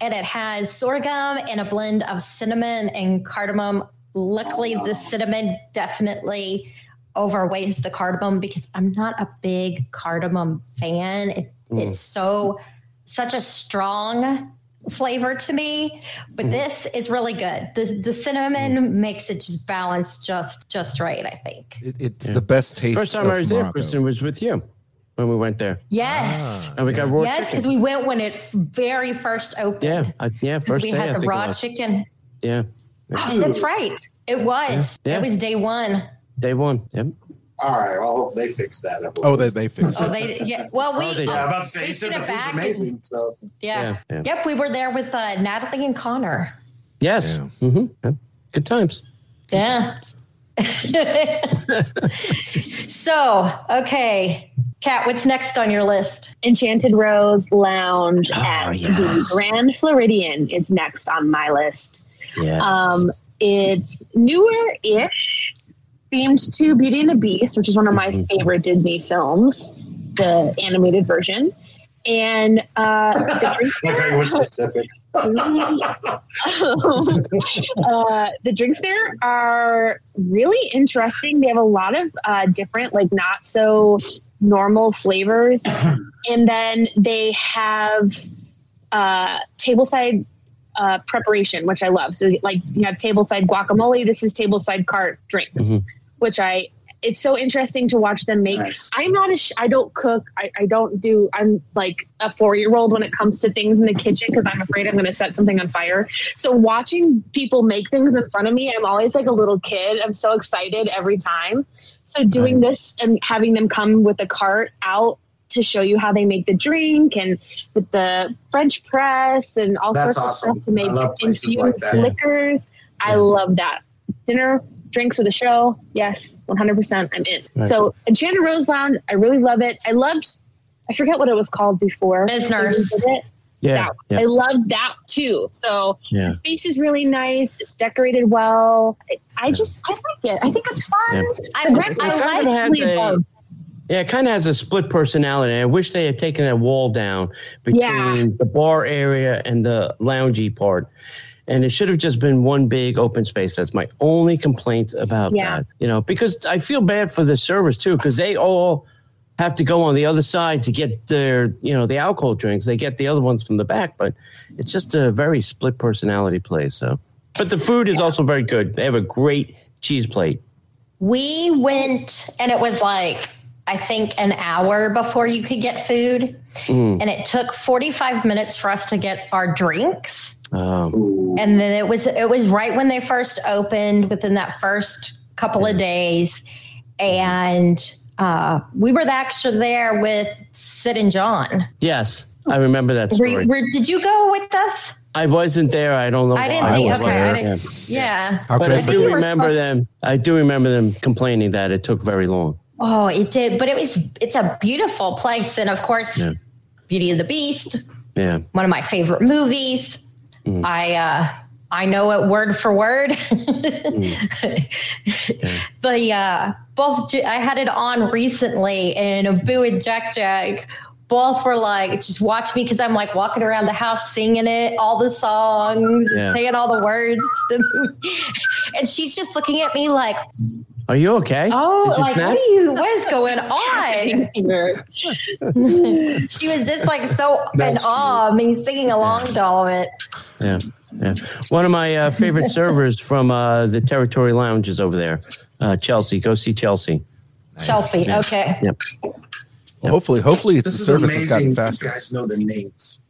and it has sorghum and a blend of cinnamon and cardamom. Luckily, the cinnamon definitely overweighs the cardamom because I'm not a big cardamom fan. It, It's so such a strong flavor to me, but mm. this is really good. The the cinnamon mm. makes it just balance just just right. I think. It, it's Yeah. the best taste. First time of I was there, Morocco. Kristen, was with you when we went there. Yes. Ah. And we got raw Yes, because we went when it very first opened. Yeah. I, yeah. First we day, had the raw chicken. Yeah. Oh, that's right. It was. Yeah. It was day one. Day one. Yep. All right. Well, I hope they fix that. up. Oh, they they fixed Oh, it. they yeah. Well, we Oh, they- Yeah, I'm about to say, we you said the it food's back amazing. So yeah. Yeah, yeah. Yep, we were there with uh, Natalie and Connor. Yes. Yeah. hmm Yep. Good times. Yeah. <laughs> so, okay. Cat, what's next on your list? Enchanted Rose Lounge Ah, at yes. the Grand Floridian is next on my list. Yeah. Um, it's newer ish, themed to Beauty and the Beast, which is one of my Mhm. favorite Disney films, the animated version. and uh, the <laughs> drinks how you were specific. <laughs> uh, the drinks there are really interesting. They have a lot of uh, different, like not so normal flavors, <clears throat> and then they have uh, tableside uh, preparation, which I love. So, like you have tableside guacamole. This is tableside cart drinks, Mhm. Which I. It's so interesting to watch them make. Nice. I'm not a. Sh- I don't cook. I, I don't do. I'm like a four year old when it comes to things in the kitchen because I'm afraid I'm going to set something on fire. So watching people make things in front of me, I'm always like a little kid. I'm so excited every time. So doing this and having them come with a cart out to show you how they make the drink and with the French press and all That's sorts of stuff to make I love places infused like liquors. I love that. Dinner, drinks with a show. Yes, 100%. I'm in. Right. So Enchanted Rose Lounge, I really love it. I loved, I forget what it was called before. Mizner's. Did it? Yeah. I Yeah. love that too. So Yeah. the space is really nice. It's decorated well. I, I just I like it. I think it's fun. Yeah. I, The Grand- I It kind like of has Lee a, yeah, it kind of has a split personality. I wish they had taken that wall down between Yeah. the bar area and the loungy part. And it should have just been one big open space. That's my only complaint about Yeah. that. You know, because I feel bad for the servers too, because they all have to go on the other side to get their, you know, the alcohol drinks. They get the other ones from the back, but it's just a very split personality place. So, but the food is also very good. They have a great cheese plate. We went and it was like, I think an hour before you could get food. Mm. And it took 45 minutes for us to get our drinks. Um, And then it was it was right when they first opened within that first couple of days. And uh, we were actually there with Sid and John. yes, I remember that Were, story. were, did you go with us? I wasn't there. I don't know. I didn't why. I think. was okay, there. I didn't, yeah. How But I I do you forget? were remember them. I do remember them complaining that it took very long. Oh, it did, but it was it's a beautiful place, and of course, Yeah. Beauty of the Beast, Yeah. one of my favorite movies. Mm. I uh, I know it word for word. <laughs> the uh, both I had it on recently, and Boo and Jack Jack both were like, just watch me because I'm like walking around the house singing it, all the songs, Yeah. saying all the words to the movie. <laughs> and she's just looking at me like, Are you okay? oh, you like snap? what are you? What is going on? <laughs> <laughs> she was just like so in That's awe of me singing along to all of it. Yeah. Yeah. One of my uh, favorite <laughs> servers from uh, the Territory Lounge is over there. Uh, Chelsea. Go see Chelsea. Chelsea. Yeah. Okay. Yep. Well, hopefully, hopefully the This is service has gotten amazing. You faster. guys know the names.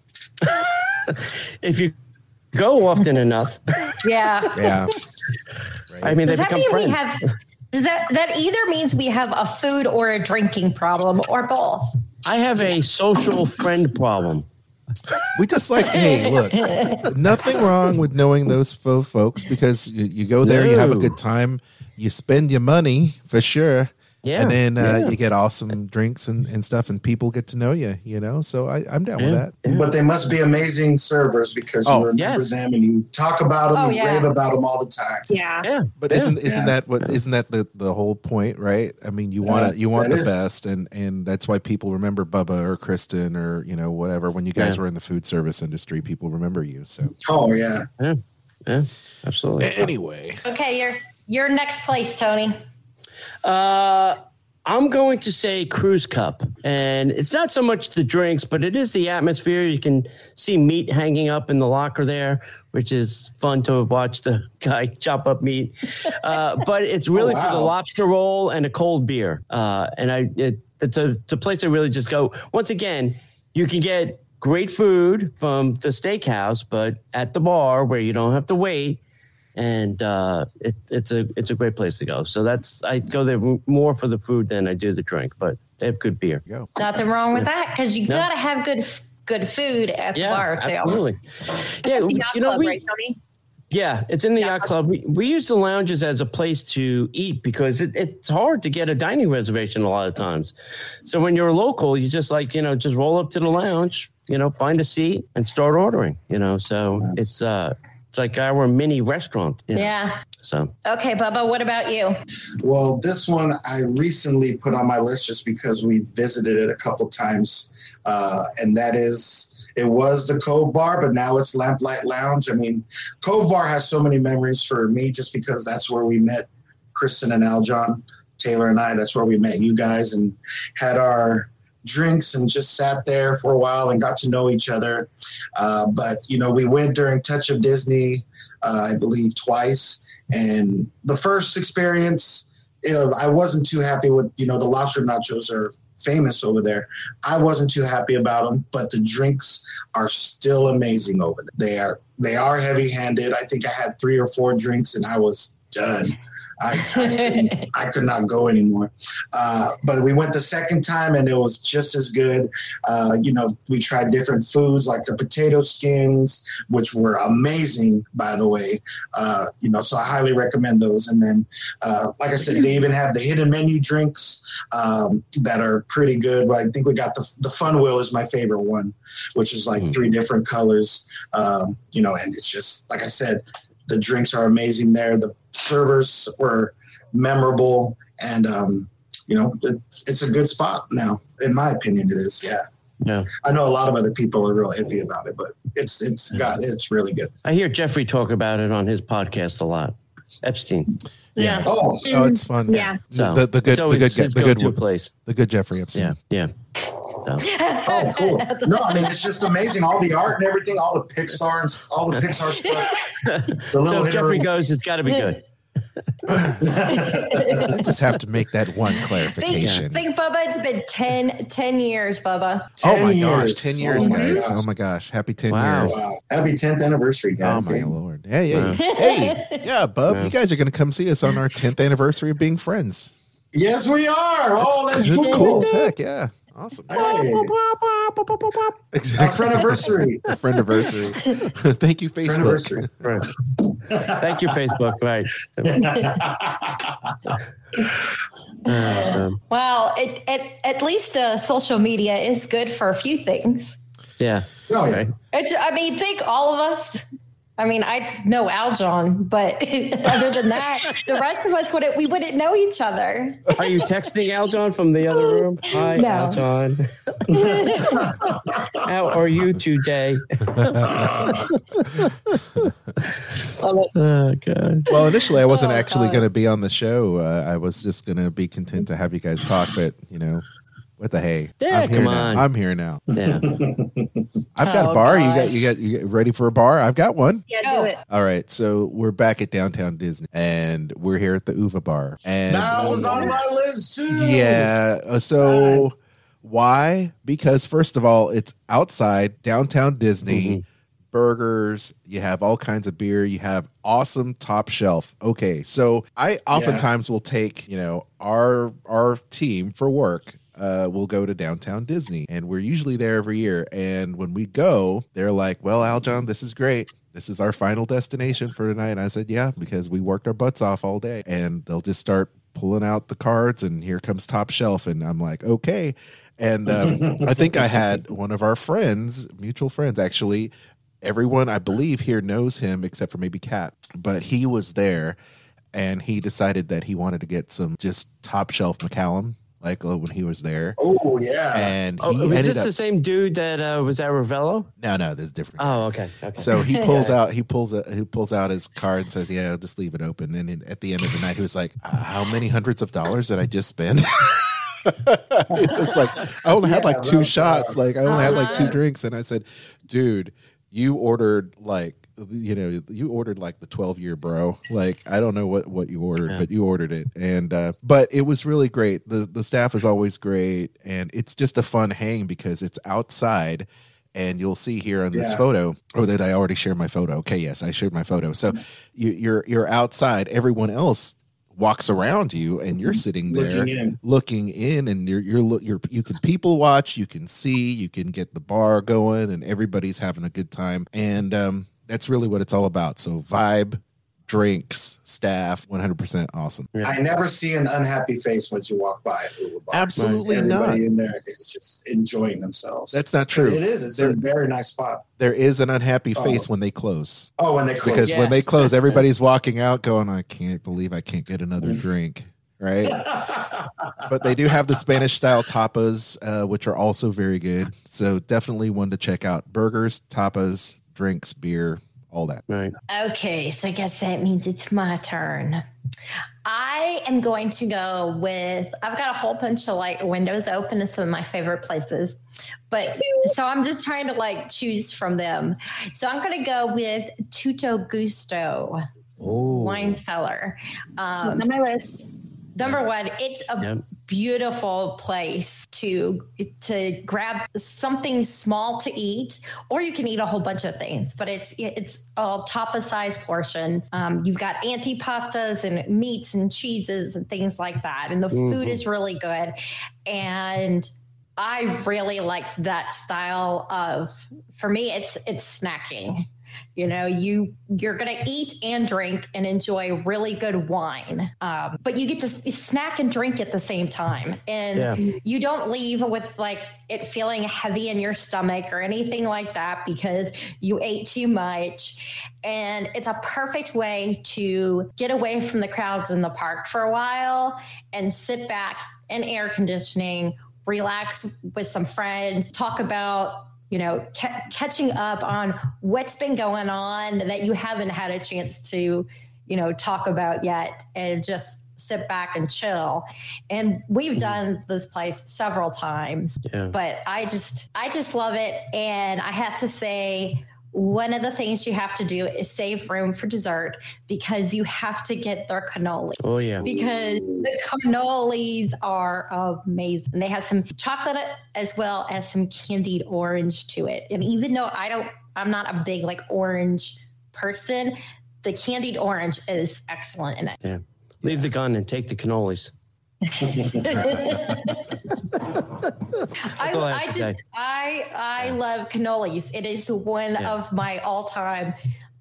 If you go often enough, Yeah. Yeah. I mean, they Does that become mean friends. We have? Does that that either means we have a food or a drinking problem or both? I have a social friend problem. We just like, hey, look, nothing wrong with knowing those fo- folks because you, you go there, you have a good time, you spend your money for sure. Yeah. and then uh, yeah. you get awesome drinks and, and stuff, and people get to know you, you know. So I, I'm down with that. Yeah. But they must be amazing servers because Oh, you remember yes. them and you talk about them Oh, and yeah. rave about them all the time. Yeah. Yeah. But Yeah. isn't isn't Yeah. that what not that the, the whole point, right? I mean, you want Yeah, to you want the is. best, and and that's why people remember Bubba or Kristen or you know whatever. When you guys Yeah. were in the food service industry, people remember you. So Oh yeah. Yeah, absolutely. anyway, Okay, your your next place, Tony. Uh, I'm going to say Crew's Cup, and it's not so much the drinks, but it is the atmosphere. You can see meat hanging up in the locker there, which is fun to watch the <laughs> guy chop up meat. Uh, but it's really for the lobster roll and a cold beer. Uh, and I, it, it's a, it's a place I really just go. Once again, you can get great food from the steakhouse, but at the bar where you don't have to wait and uh, it, it's a it's a great place to go. So that's I go there more for the food than I do the drink, but they have good beer. go. Nothing wrong with that because you No. gotta have good good food at the bar too. absolutely. Yeah, you know club, we, right, Tony? yeah, it's in the Yacht yacht club. We, we use the lounges as a place to eat because it, it's hard to get a dining reservation a lot of times. So when you're local, you just like you know just roll up to the lounge, you know, find a seat and start ordering. You know, so it's uh It's like our mini restaurant. you know? Yeah. So Okay, Bubba, what about you? Well, this one I recently put on my list just because we visited it a couple times, uh, and that is it was the Cove Bar, but now it's Lamplight Lounge. I mean, Cove Bar has so many memories for me just because that's where we met Kristen and Aljon Taylor and I. That's where we met you guys and had our drinks and just sat there for a while and got to know each other. Uh, but you know, we went during Touch of Disney, uh, I believe, twice. And the first experience, you know, I wasn't too happy with, you know, the lobster nachos are famous over there. I wasn't too happy about them, but the drinks are still amazing over there. They are they are heavy handed. I think I had three or four drinks and I was done. I, <laughs> I, could not go anymore. Uh, but we went the second time and it was just as good. Uh, you know, we tried different foods like the potato skins, which were amazing, by the way. Uh, you know, so I highly recommend those. And then, uh, like I said, they even have the hidden menu drinks um, that are pretty good. But I think we got the the Fun Wheel is my favorite one, which is like three different colors. Um, you know, and it's just like I said, the drinks are amazing there. The servers were memorable, and um, you know, it, it's a good spot now. In my opinion, it is. Yeah. Yeah. I know a lot of other people are real iffy about it, but it's it's got it's really good. I hear Jeffrey talk about it on his podcast a lot. Epstein. Yeah. Oh, Oh, it's fun. Yeah. So the, the good, it's the good, the good, go-to place. the good Jeffrey Epstein. Yeah. Yeah. Oh, so, <laughs> oh, cool. No, I mean it's just amazing. All the art and everything, all the Pixar, and all the Pixar <laughs> stuff. The so little if Jeffrey goes, it's got to be good. <laughs> I just have to make that one clarification. think, Bubba, it's been 10, 10 years, Bubba. Oh 10 my gosh, ten years, Oh guys! gosh. Oh my gosh, happy ten Wow. years! Wow. Happy 10th anniversary, oh guys. Oh my lord! Hey, hey, Wow. hey! Yeah, Bub, Yeah. you guys are going to come see us on our tenth anniversary of being friends. Yes, we are. oh, that's it's cool. cool as heck. Yeah, awesome. Hey, our Exactly. friendiversary. <laughs> Our friend anniversary. <laughs> Thank you, Facebook. Friendiversary. Right. Thank you, Facebook. Right. <laughs> Um, Well, it, it, at least uh, social media is good for a few things. yeah. Oh, yeah. Right. It's, I mean, think all of us. I mean, I know Aljon, but <laughs> other than that, the rest of us wouldn't. We wouldn't know each other. Are you texting Aljon from the other room? Hi, No. Aljon. <laughs> How are you today? <laughs> oh God. Well, initially, I wasn't Oh, actually going to be on the show. Uh, I was just going to be content to have you guys talk, but you know, what the hey? Yeah, I'm here come now. on. I'm here now. Yeah. <laughs> I've got a Oh, bar. You got gosh. you got you get ready for a bar? I've got one. Yeah, do it. All right, so we're back at downtown Disney, and we're here at the Uva Bar. And That was on my list too. yeah, uh, so why? Because first of all, it's outside downtown Disney. Mhm. Burgers, you have all kinds of beer, you have awesome top shelf. Okay, so I oftentimes will take, you know, our our team for work uh, we'll go to downtown Disney, and we're usually there every year. And when we go, they're like, "Well, Aljon, this is great. This is our final destination for tonight." And I said, "Yeah," because we worked our butts off all day, and they'll just start pulling out the cards, and here comes top shelf, and I'm like, "Okay." And um, <laughs> I think I had one of our friends, mutual friends, actually. Everyone I believe here knows him except for maybe Cat, but he was there and he decided that he wanted to get some just top shelf Macallan, like uh, when he was there. Oh yeah. And he Oh, was this up, the same dude that uh, was at Ravello? no, no, this is different. Oh, okay. okay. So he <laughs> pulls out, he pulls out, he pulls out his card and says, "Yeah, I'll just leave it open." And then at the end of the night, he was like, uh, "How many hundreds of dollars did I just spend?" <laughs> it was like I only had like two shots, uh, like I only had like two drinks, and I said, "Dude, you ordered like." You know, you ordered like the 12 year bro. Like, I don't know what, what you ordered, Yeah. but you ordered it. And, uh, but it was really great. The, the staff is always great. And it's just a fun hang because it's outside and you'll see here on this Yeah. photo or that I already shared my photo. Okay, yes, I shared my photo. So you, you're you're outside. Everyone else walks around you, and you're sitting there Looking in. looking in, and you're you're you're you can people watch. You can see. You can get the bar going, and everybody's having a good time. And um, that's really what it's all about. So vibe. drinks, staff, 100% awesome. I never see an unhappy face once you walk by. Bar. Absolutely Everybody not. in there is just enjoying themselves. That's not true. It is. It's There- a very nice spot. There is an unhappy Oh. face when they close. Oh, when they close. Because when they close, <laughs> everybody's walking out going, I can't believe I can't get another drink. Right. <laughs> but they do have the Spanish style tapas, uh, which are also very good. So definitely one to check out. Burgers, tapas, drinks, beer, all that. Right. Okay, so I guess that means it's my turn. I am going to go with I've got a whole bunch of like windows open to some of my favorite places. But so I'm just trying to like choose from them. So I'm gonna go with Tutto Gusto Oh. wine cellar. Um, It's on my list. Number one, it's a Yep. beautiful place to to grab something small to eat, or you can eat a whole bunch of things. But it's it's all tapa size portions. Um, you've got antipastas and meats and cheeses and things like that, and the food is really good. And I really like that style of. For me, it's it's snacking. You know, you you're gonna eat and drink and enjoy really good wine, um, but you get to snack and drink at the same time, and Yeah. you don't leave with like it feeling heavy in your stomach or anything like that because you ate too much. And it's a perfect way to get away from the crowds in the park for a while and sit back in air conditioning, relax with some friends, talk about you know, ca- catching up on what's been going on that you haven't had a chance to, you know, talk about yet and just sit back and chill. And we've mm-hmm. done this place several times, Yeah. but I just, I just love it. And I have to say, one of the things you have to do is save room for dessert because you have to get their cannoli Oh yeah. because the cannolis are amazing. They have some chocolate as well as some candied orange to it. And even though I don't, I'm not a big like orange person, the candied orange is excellent in it. Yeah. Leave the gun and take the cannolis. I, I I just say. I I love cannolis. It is one Yeah. of my all time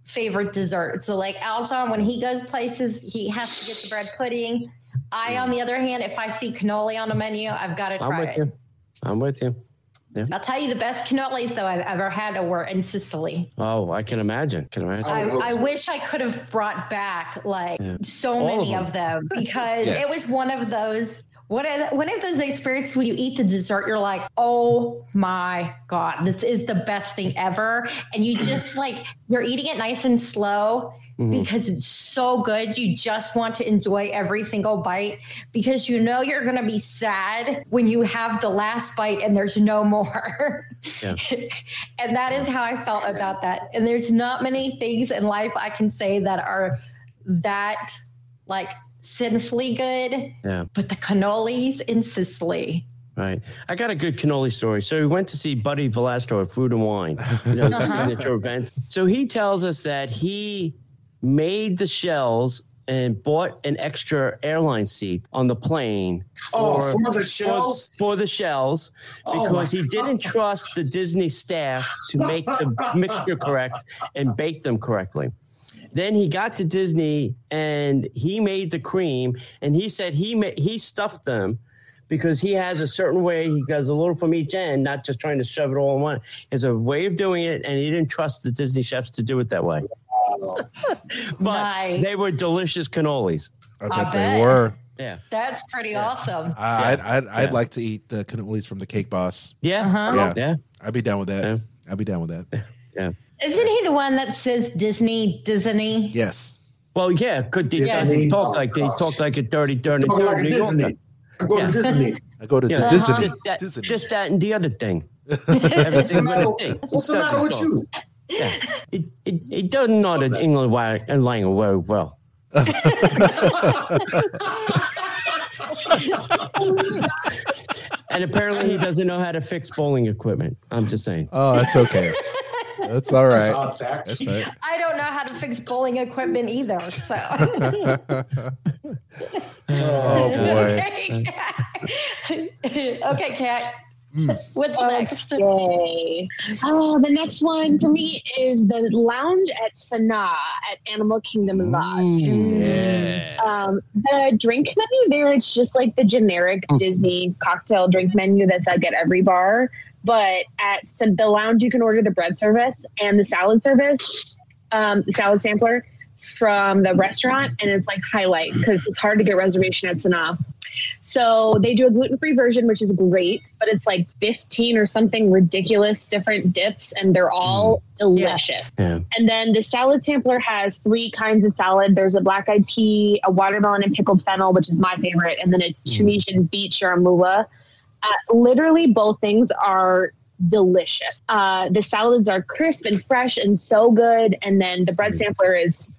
favorite desserts. So like Alton, when he goes places, he has to get the bread pudding. I, on mm. the other hand, if I see cannoli on the menu, I've got to try I'm with it. you. I'm with you. I'll tell you the best cannolis though I've ever had were in Sicily. Oh, I can imagine. Can imagine. I, hope I so. wish I could have brought back like Yeah. so All many of of them, because Yes. it was one of those one of, one of those experiences when you eat the dessert, you're like, oh my God, this is the best thing ever. And you just like, you're eating it nice and slow Mhm. because it's so good. You just want to enjoy every single bite because you know you're going to be sad when you have the last bite and there's no more. Yeah. <laughs> and that is how I felt about that. And there's not many things in life I can say that are that like sinfully good, Yeah. but the cannolis in Sicily. Right. I got a good cannoli story. So we went to see Buddy Valastro at Food and Wine, <laughs> you know, Uh-huh. signature event. So he tells us that he made the shells and bought an extra airline seat on the plane Oh, for- for the shells? for the shells Oh because he didn't trust the Disney staff to make the <laughs> mixture correct and bake them correctly. Then he got to Disney and he made the cream and he said he ma- he stuffed them because he has a certain way he does a little from each end, not just trying to shove it all in one. There's a way of doing it, and he didn't trust the Disney chefs to do it that way. <laughs> But Nice. they were delicious cannolis. I bet, I they were. Yeah. That's pretty awesome. I I'd, I'd, I'd like to eat the cannolis from the Cake Boss. Yeah. Uh-huh. Yeah. Yeah. I'd be down with that. Yeah. I'd be down with that. Yeah. Isn't he the one that says Disney, Disney? Yes. Well, yeah, good. Disney Yeah. they talk Oh, like they gosh. talk like a dirty, dirty, Go like a dirty New Yorker. Disney. I go Yeah. to Disney. I go to Yeah. the Uh-huh. Disney. Just that, Disney. and the other thing. <laughs> Everything matter, but a thing. what's the matter with you? Yeah. <laughs> It, it, it doesn't know the English wa- language very well. <laughs> and apparently he doesn't know how to fix bowling equipment. I'm just saying. oh, that's okay. That's all Just right. odd fact. That's all right. I don't know how to fix bowling equipment either. So, <laughs> Oh boy. okay, Cat. Okay, Cat. What's next? Okay. Oh, the next one for me is the lounge at Sanaa at Animal Kingdom Lodge. Yeah. Um, the drink menu there, it's just like the generic Disney cocktail drink menu that's like at every bar. But at San- the lounge, you can order the bread service and the salad service, um, the salad sampler from the restaurant, and it's like highlight because it's hard to get reservation at Sanaa. So they do a gluten free version, which is great, but it's like 15 or something ridiculous different dips, and they're all delicious. Yeah. And then the salad sampler has three kinds of salad. There's a black eyed pea, a watermelon and pickled fennel, which is my favorite, and then a Tunisian beet chermoula. Uh, literally, both things are delicious. Uh, the salads are crisp and fresh and so good. And then the bread sampler is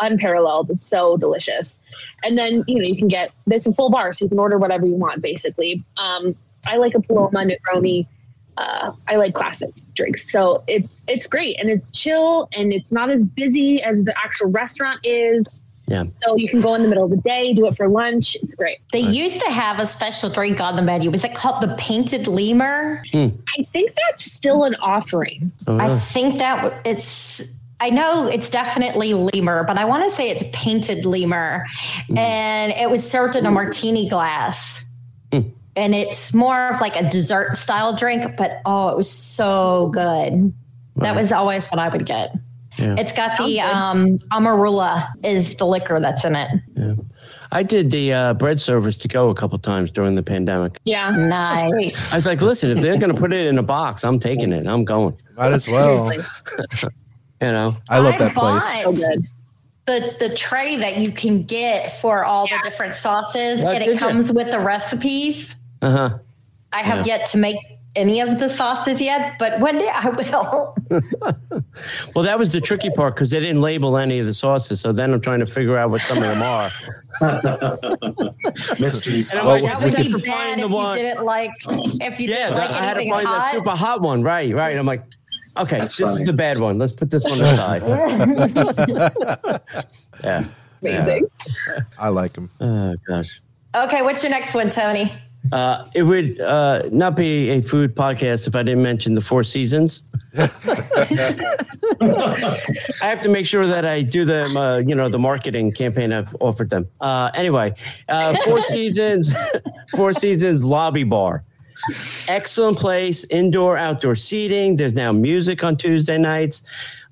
unparalleled. It's so delicious. And then, you know, you can get, there's a full bar, so you can order whatever you want, basically. Um, I like a Paloma Negroni. Uh, I like classic drinks. So it's, it's great. And it's chill and it's not as busy as the actual restaurant is. Yeah. So you can go in the middle of the day, do it for lunch. It's great. They used to have a special drink on the menu. Was it called the Painted Lemur? I think that's still an offering. Oh, I think that it's. I know it's definitely lemur, but I want to say it's painted lemur, and it was served in a martini glass. And it's more of like a dessert style drink, but oh, it was so good. That was always what I would get. Yeah. It's got the um, amarula is the liquor that's in it. Yeah. I did the uh, bread service to go a couple times during the pandemic. Yeah. Nice. I was like, listen, if they're going to put it in a box, I'm taking it. I'm going. Might as well. <laughs> You know, I love I that place. bought So good. the the tray that you can get for all the different sauces, Oh, and did it you? comes with the recipes. uh huh. I have Yeah. yet to make any of the sauces yet, but one day I will. <laughs> Well, that was the tricky part because they didn't label any of the sauces. So then I'm trying to figure out what some of them are. <laughs> Mystery And I'm sauce. like, that how would did be bad if you didn't like if you Yeah, didn't like I had to anything find the hot. super hot one. Right, right. I'm like, okay, That's this funny. is the bad one. Let's put this one <laughs> aside. <laughs> yeah. Amazing. I like them. Oh gosh. Okay, what's your next one, Tony? Uh, it would uh, not be a food podcast if I didn't mention the Four Seasons. <laughs> I have to make sure that I do them, uh, you know, the marketing campaign I've offered them. Uh, anyway, uh, Four Seasons, Four Seasons Lobby Bar. Excellent place, indoor, outdoor seating. There's now music on Tuesday nights.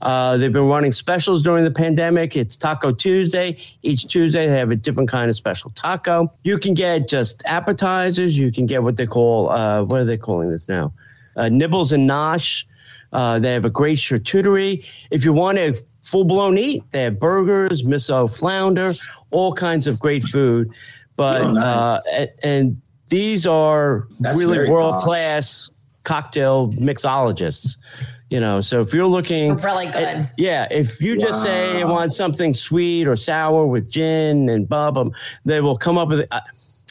Uh, they've been running specials during the pandemic. It's Taco Tuesday. Each Tuesday, they have a different kind of special taco. You can get just appetizers. You can get what they call, uh, what are they calling this now? Uh, nibbles and nosh. Uh, they have a great charcuterie. If you want a full blown eat, they have burgers, miso flounder, all kinds of great food. But Oh, nice. uh, and, and these are That's really world posh. class cocktail mixologists. You know, so if you're looking, Really good. uh, yeah, if you just say I want something sweet or sour with gin and bub 'em, they will come up with. I,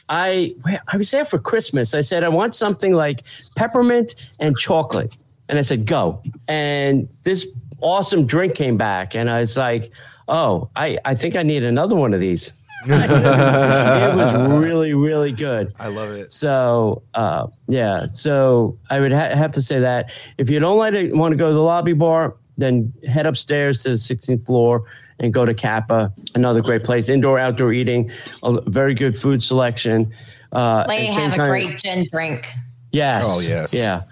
I I was there for Christmas. I said I want something like peppermint and chocolate, and I said go. And this awesome drink came back, and I was like, oh, I I think I need another one of these. <laughs> it was <laughs> really really good. I love it. So uh, yeah, so I would ha- have to say that if you don't like to want to go to the lobby bar, then head upstairs to the 16th floor and go to Capa, another great place, indoor outdoor eating, a very good food selection. Uh, They have a kind of- great gin drink. Yes. Oh, yes. Yeah.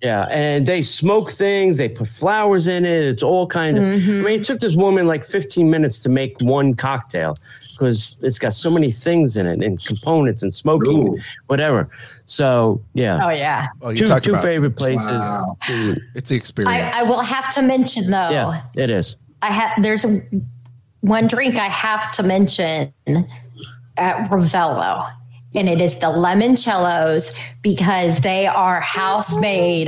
Yeah. And they smoke things, they put flowers in it. It's all kind of, I mean, it took this woman like 15 minutes to make one cocktail because it's got so many things in it and components and smoking, Ooh. whatever. So, yeah. Oh yeah. Oh, you two two about favorite places. Wow. it's the experience. I will have to mention though. yeah, it is. I have there's a, one drink I have to mention at Ravello, and it is the limoncellos because they are house made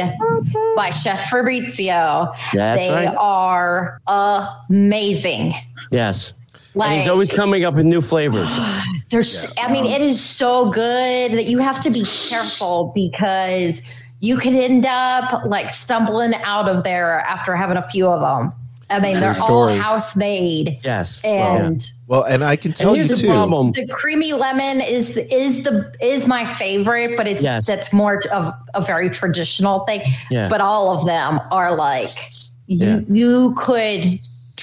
by Chef Fabrizio. That's they right. are amazing. Yes. And he's always coming up with new flavors. <sighs> there's, I mean, it is so good that you have to be careful because you could end up like stumbling out of there after having a few of them. I mean, they're story. all house made, Yes. and Well, and I can tell you the too. problem. the creamy lemon is is the is my favorite, but it's Yes. that's more of a very traditional thing. Yeah. But all of them are like you Yeah. you could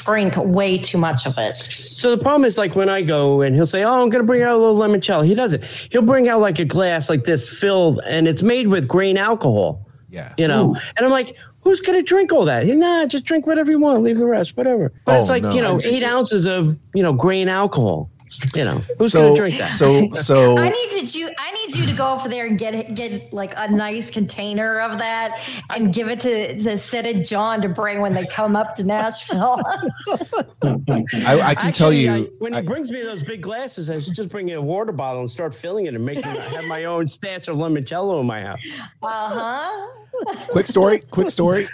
drink way too much of it. So the problem is like when I go and he'll say, "Oh, I'm going to bring out a little limoncello." He doesn't. He'll bring out like a glass like this filled, and it's made with grain alcohol. Yeah. You know, and I'm like, "Who's going to drink all that?" He, nah, just drink whatever you want, leave the rest, whatever. But it's Oh, like no. you know, eight ounces of you know grain alcohol. You know, who's so going to drink that? so <laughs> so I need to you I need you to go over there and get get like a nice container of that and give it to the Sid John to bring when they come up to Nashville. <laughs> I, I can tell you. I- when he I- brings me those big glasses, I should just bring a water bottle and start filling it and making have my own stash of limoncello in my house. uh-huh. quick story quick story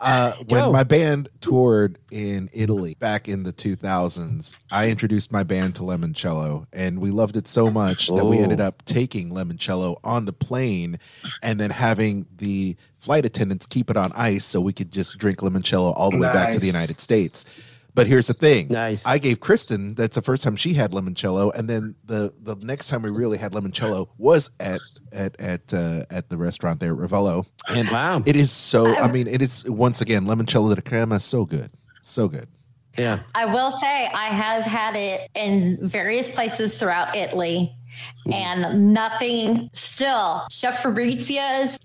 uh, when my band toured in Italy back in the 2000s, I introduced my band to limoncello, and we loved it so much that we Oh. ended up taking limoncello on the plane, and then having the flight attendants keep it on ice so we could just drink limoncello all the way back to the United States. But here's the thing: Nice. I gave Kristen that's the first time she had limoncello, and then the the next time we really had limoncello was at at at uh, at the restaurant there at Ravello, and <sighs> Wow. it is so. I mean, it is once again limoncello de crema, so good, so good. Yeah. I will say I have had it in various places throughout Italy and nothing still Chef Fabrizio's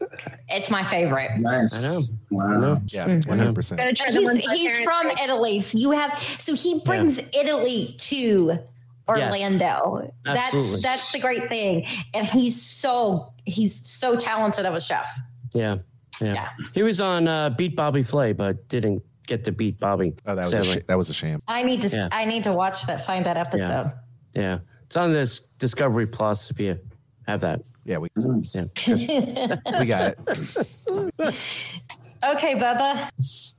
it's my favorite. Nice. I know. Wow. I know. Yeah, Mm-hmm. one hundred percent. Gotta try the ones He's, he's from. Italy. So you have so he brings Italy to Orlando. Absolutely. That's that's the great thing. And he's so he's so talented of a chef. Yeah. Yeah. Yeah. He was on uh, Beat Bobby Flay, but didn't get to beat Bobby. Oh, that was a sadly. sh- that was a sham. I need to Yeah. I need to watch that find that episode. Yeah. It's on this Discovery Plus if you have that. Yeah, we Nice. <laughs> we got it. <laughs> Okay, Bubba.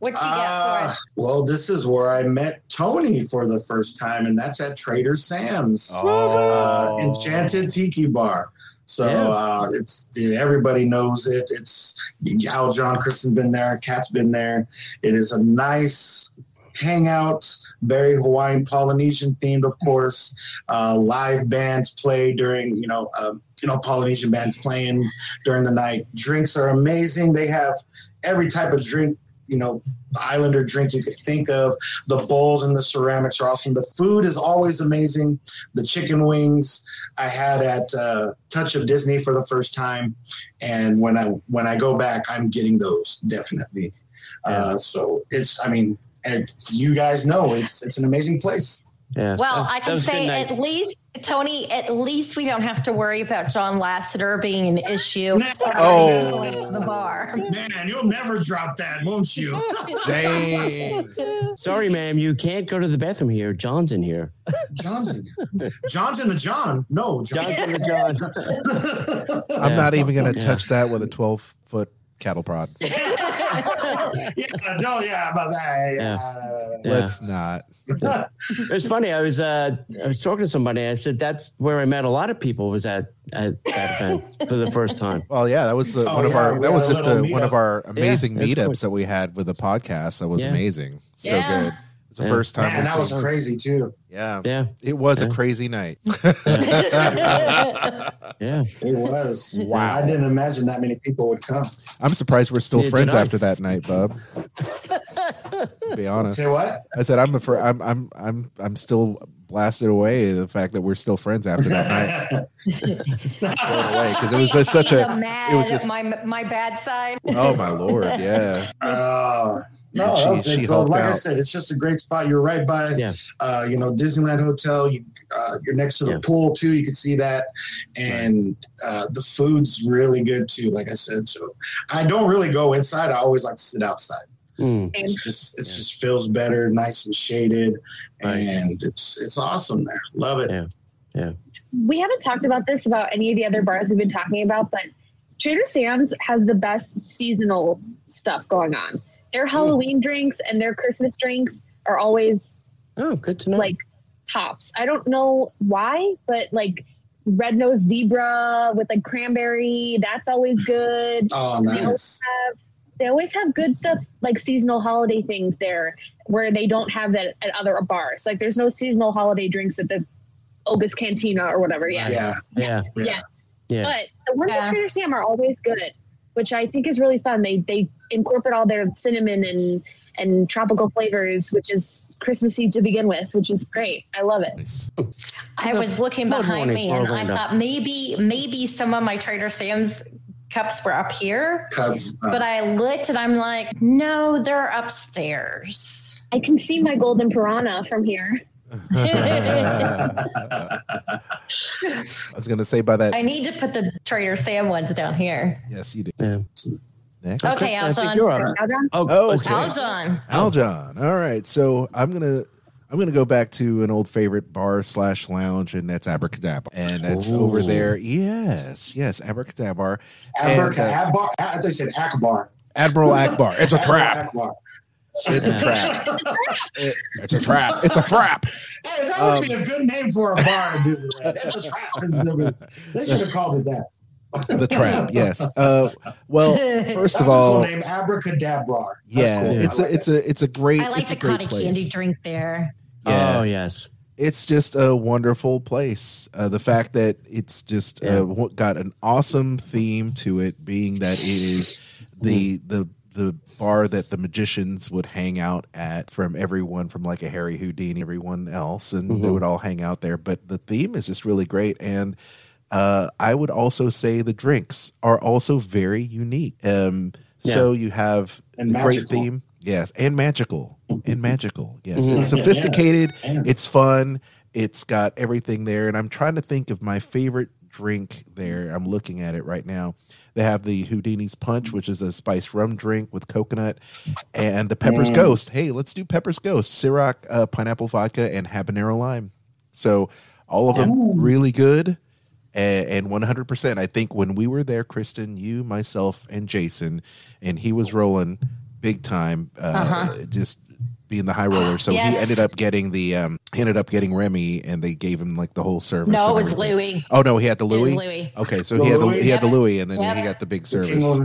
What you got for Ah, us? well, this is where I met Tony for the first time, and that's at Trader Sam's, Oh. uh, Enchanted Tiki Bar. So Yeah. uh, it's everybody knows it. It's Aljon Kristen's been there, Cat's been there. It is a nice hangout, very Hawaiian Polynesian themed, of course. Uh, live bands play during, you know, um, you know, Polynesian bands playing during the night. Drinks are amazing. They have every type of drink, you know, Islander drink you could think of. The bowls and the ceramics are awesome. The food is always amazing. The chicken wings I had at uh, Touch of Disney for the first time, and when I when I go back, I'm getting those definitely. Uh, so it's, I mean, and you guys know it's it's an amazing place. Yeah. Well, That- I can was a good say at least Tony, at least we don't have to worry about John Lasseter being an issue. Oh. going to the bar. Man, you'll never drop that, won't you? <laughs> Dang. Sorry, ma'am. You can't go to the bathroom here. John's in here. John's in, John's in the John. No, John. John's in the John. <laughs> I'm Yeah. not even gonna Yeah. touch that with a 12 foot cattle prod. <laughs> <laughs> yeah, no, yeah, about that. Yeah. Yeah. Let's not. <laughs> It was funny. I was uh, I was talking to somebody. I said that's where I met a lot of people. Was at at that event for the first time. <laughs> Well, yeah, that was uh, Oh, one of our. That was a just a, one of our amazing that's meetups cool. that we had with the podcast. That was Yeah. amazing. So Yeah. good. It's the Yeah. first time. Man, we've that was crazy too. yeah, Yeah, it was a crazy night. <laughs> <laughs> yeah. It was. Wow. I didn't imagine that many people would come. I'm surprised we're still Neither friends did I. after that night, bub. to be honest, Say what? I said I'm a fr- I'm I'm I'm I'm still blasted away the fact that we're still friends after that night. <laughs> Blown away because it was just such He's a. mad, it was just- my my bad side. Oh my lord, yeah. Uh, no, And she- that's- she it's, uh, helped like I said, it's just a great spot. You're right by, Yeah. uh, you know, Disneyland Hotel. You, uh, you're next to the Yeah. pool too. You can see that, and uh, the food's really good too. Like I said, so I don't really go inside. I always like to sit outside. Mm. It's just, it just feels better, nice and shaded, Right. and it's it's awesome there. Love it. Yeah. we haven't talked about this about any of the other bars we've been talking about, but Trader Sam's has the best seasonal stuff going on. Their hmm. Halloween drinks and their Christmas drinks are always Oh, good to know. like tops. I don't know why, but like red nosed zebra with like cranberry, that's always good. Oh, They nice. have They always have good stuff like seasonal holiday things there where they don't have that at other bars. Like there's no seasonal holiday drinks at the Oga's Cantina or whatever. Yeah. Yeah. Yeah. Yes. Yeah. But the ones Yeah. at Trader Sam are always good, which I think is really fun. They they incorporate all their cinnamon and and tropical flavors, which is Christmassy to begin with, which is great. I love it. Nice. I was looking behind morning, me and I thought maybe maybe some of my Trader Sam's cups were up here. Cubs. uh, But I looked and I'm like, no, they're upstairs. I can see my golden piranha from here. <laughs> I was going to say by that. I need to put the Trader Sam ones down here. yes, you do. Yeah. Next. Okay, I think Alton. you're up. Aljon? Oh, Oh, okay. okay. Aljon. Aljon. All right. So I'm gonna I'm gonna go back to an old favorite bar slash lounge, and that's AbracadaBar, and that's Ooh. over there. Yes, yes, AbracadaBar. And, uh, AbracadaBar. I thought you said Ackbar. Admiral Ackbar. It's a trap. Ackbar. It's a trap. It- <laughs> it's a trap. It's a frap. Hey, that Um, would be a good name for a bar in Disneyland. It's a trap. <laughs> They should have called it that. The trap. <laughs> Yes. Uh, well, first of all, cool name, AbracadaBar. Yeah, cool. it's I a like it's a it's a great I like it's the a great cotton place. candy drink there. Yeah. Oh yes. it's just a wonderful place. Uh, the fact that it's just Yeah. uh, got an awesome theme to it, being that it is the the the bar that the magicians would hang out at from everyone from like a Harry Houdini, everyone else, and they Mhm. would all hang out there. But the theme is just really great, and uh, I would also say the drinks are also very unique. Um, So you have And a great theme. Yes, and magical, and magical. Yes, Mhm. it's sophisticated. And- It's fun. It's got everything there. And I'm trying to think of my favorite drink there. I'm looking at it right now. They have the Houdini's Punch, which is a spiced rum drink with coconut, and the Pepper's Mm. Ghost. Hey, let's do Pepper's Ghost, Ciroc, uh, pineapple vodka, and habanero lime. So all of them Ooh. really good a- and 100%. I think when we were there, Kristen, you, myself, and Jason, and he was rolling big time, uh, Uh-huh. just being the high roller. So he ended up getting the, um, he ended up getting Remy, and they gave him like the whole service. No, it was everything. Louis. Oh no, he had the It Louis. Louis. Okay, so The he had the Louis? he had the Yep. Louis, and then Yep. he got the big service.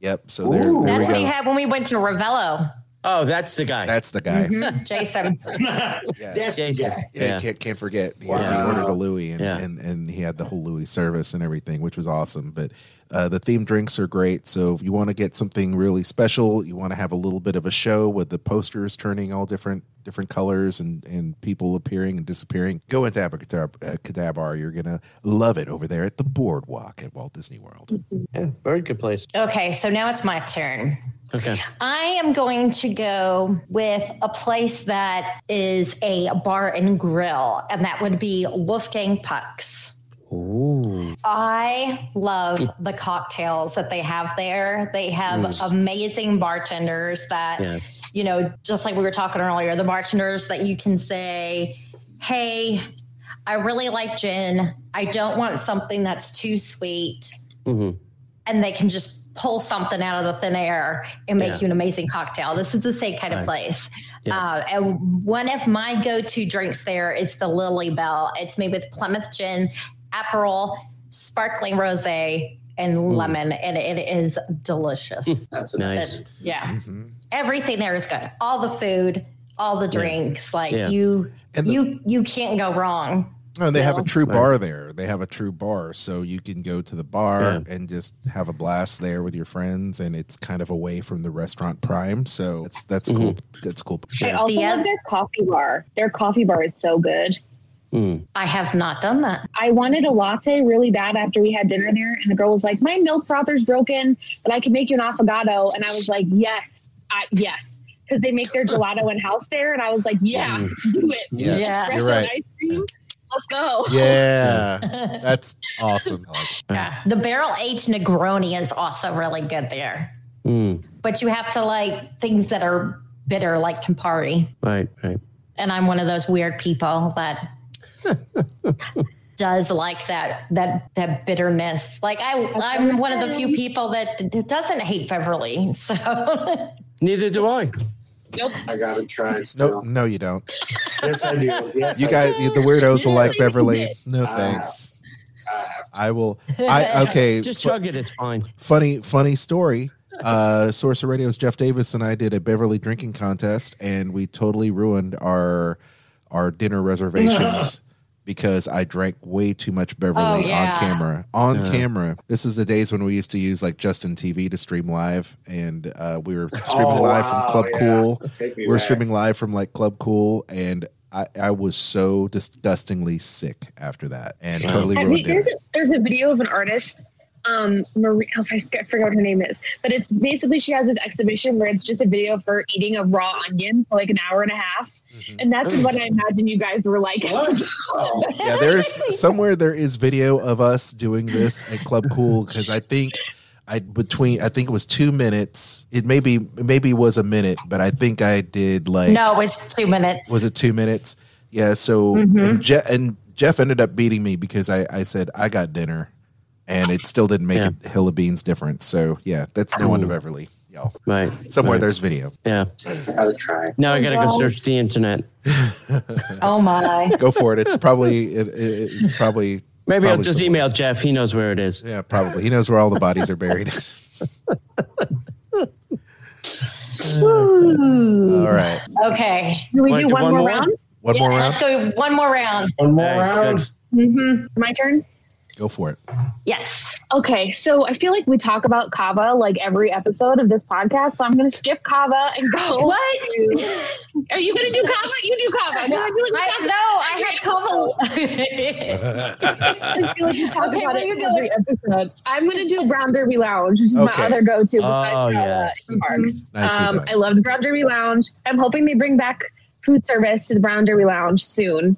Yep. So there, Ooh. there That's we what he had when we went to Ravello. Oh, that's the guy. That's the guy. <laughs> Mhm, Jason. <laughs> Yeah. That's the Jason. guy. Yeah, Yeah. can't can't forget. Yes, he Wow. ordered a Louis and, Yeah. and and he had the whole Louis service and everything, which was awesome. But uh, the themed drinks are great. So if you want to get something really special, you want to have a little bit of a show with the posters turning all different different colors and and people appearing and disappearing. Go into AbracadaBar. You're gonna love it over there at the Boardwalk at Walt Disney World. Yeah, very good place. Okay, so now it's my turn. Okay. I am going to go with a place that is a bar and grill, and that would be Wolfgang Pucks. Ooh. I love the cocktails that they have there. They have Mm. amazing bartenders that, Yeah. you know, just like we were talking earlier, the bartenders that you can say, hey, I really like gin. I don't want something that's too sweet. hmm And they can just pull something out of the thin air and make Yeah. you an amazing cocktail. This is the same kind of place. Yeah. Uh, and one of my go to drinks there is the Lily Bell. It's made with Plymouth gin, Aperol, sparkling rose, and Mm. lemon, and it is delicious. That's a Nice. yeah, Mhm. everything there is good. All the food, all the drinks, like Yeah. you, the- you, you can't go wrong. Oh, they have a No. true Right. bar there. They have a true bar, so you can go to the bar Yeah. and just have a blast there with your friends, and it's kind of away from the restaurant prime. So that's that's Mm-hmm. cool. That's cool. I also The love their coffee bar. Their coffee bar is so good. Mm. I have not done that. I wanted a latte really bad after we had dinner there, and the girl was like, "My milk frother's broken, but I can make you an affogato." And I was like, "Yes, I, yes," because they make their gelato in house there, and I was like, "Yeah, do it." Yes, Yeah. you're right. ice cream. Let's go. Yeah, <laughs> that's awesome. I like it. Yeah. The barrel aged Negroni is also really good there. Mm. But you have to like things that are bitter, like Campari. Right. Right. And I'm one of those weird people that <laughs> does like that that that bitterness. Like I I'm one of the few people that doesn't hate Beverly. So Neither do I. I gotta try it still. No, no, you don't. Yes, I do. Yes, You I guys, do. the weirdos will like Beverly. No Ah. thanks. I have I will. <laughs> I okay. Just fu- chug it. It's fine. funny, funny story. uh, Sorcerer Radio's Jeff Davis and I did a Beverly drinking contest, and we totally ruined our our dinner reservations <laughs> because I drank way too much Beverly Oh, yeah. on camera. On camera. This is the days when we used to use like Justin TV to stream live, and uh, we were streaming Oh, live wow, from Club yeah. Cool. We were back. streaming live from like Club Cool, and I, I was so disgustingly sick after that, and Wow. totally I mean, there's it. a, there's a video of an artist, um, Marie. Oh, I forget forgot what her name is, but it's basically she has this exhibition where it's just a video of her eating a raw onion for like an hour and a half, Mm-hmm. and that's what I imagine you guys were like. What? <laughs> Oh, yeah, there's <laughs> somewhere there is video of us doing this at Club Cool because I think I between I think it was two minutes. It maybe maybe was a minute, but I think I did like No, it's two minutes. was it two minutes? Yeah. So and, Je- and Jeff ended up beating me because I I said I got dinner, and it still didn't make Yeah. a hill of beans difference. So yeah, that's no one to Beverly, y'all. Right. Somewhere right. there's video. Yeah. gotta try. Now I gotta go search the internet. <laughs> Oh my. Go for it. It's probably it, it, it's probably Maybe I'll just somewhere. email Jeff. He knows where it is. yeah probably he knows where all the bodies are buried. <laughs> <laughs> All right, Okay. Can we do do one, one more, more? round? one Yeah, more round. let's go one more round. One more All right, round. Mm-hmm. My turn. Go for it. Yes. Okay, so I feel like we talk about Cava like every episode of this podcast, so I'm going to skip Cava and go. <laughs> What? to- <laughs> Are you going to do Cava? You do Cava. 'cause I feel like we I talk- know. I had <laughs> I feel like we talk Okay, about it every episode. I'm going to do Brown Derby Lounge, which is Okay. my other go-to. Oh, Cava yes. and Parks. Nicely Um. I love the Brown Derby Lounge. I'm hoping they bring back food service to the Brown Derby Lounge soon.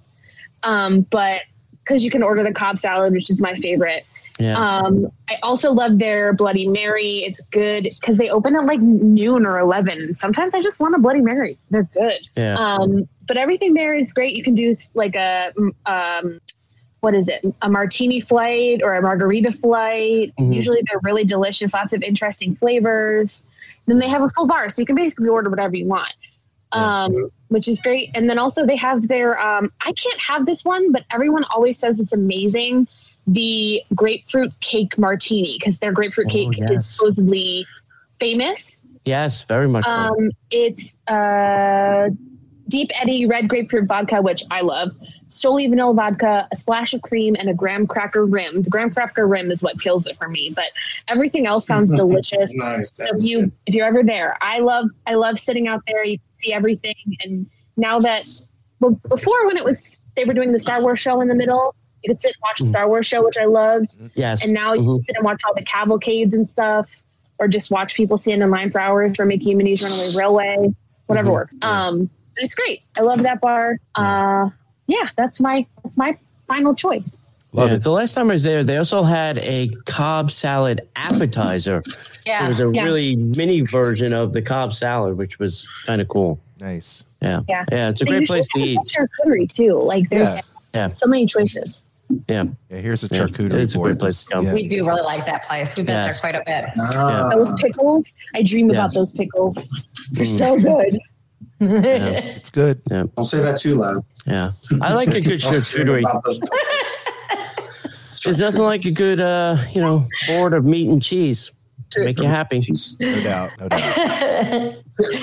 Um, but because you can order the Cobb salad, which is my favorite. Yeah. Um, I also love their Bloody Mary. It's good because they open at like noon or 11. Sometimes I just want a Bloody Mary. They're good. yeah. Um, but everything there is great. You can do like a, um, what is it? A martini flight or a margarita flight. Mhm. Usually they're really delicious, lots of interesting flavors. Then they have a full bar, so you can basically order whatever you want. Um, which is great. And then also they have their um, I can't have this one, but everyone always says it's amazing. The grapefruit cake martini because their grapefruit Oh, cake yes. is supposedly famous. yes, very much so. Um, it's uh, Deep Eddy red grapefruit vodka, which I love. Stoli vanilla vodka, a splash of cream, and a graham cracker rim. The graham cracker rim is what kills it for me, but everything else sounds <laughs> delicious. Nice. So if you good. if you're ever there, I love I love sitting out there. You can see everything, and now that well, before when it was they were doing the Star Wars show in the middle, you could sit and watch the Mm. Star Wars show, which I loved. yes. And now you Mhm. can sit and watch all the cavalcades and stuff, or just watch people stand in line for hours for Mickey and Minnie's Runaway Railway, whatever Mhm. works. Um, it's great. I love that bar. Uh, yeah, that's my that's my final choice. Love yeah, it. The last time I was there, they also had a Cobb salad appetizer. Yeah, It was a Yeah. really mini version of the Cobb salad, which was kind of cool. Nice. Yeah. Yeah. Yeah. It's a They great usually place to have eat. Charcuterie too. Like there's Yeah. so many choices. Yeah. Yeah, here's a Yeah, charcuterie it's a great place to come. Yeah. We do really like that place. We've been Yes. there quite a bit. Ah, Those pickles, I dream about those pickles. They're Mm. so good. Yeah. <laughs> It's good. don't say that too loud. Yeah. <laughs> I like a good charcuterie. <laughs> There's nothing like a good, uh, you know, board of meat and cheese to make you happy. No doubt. No doubt.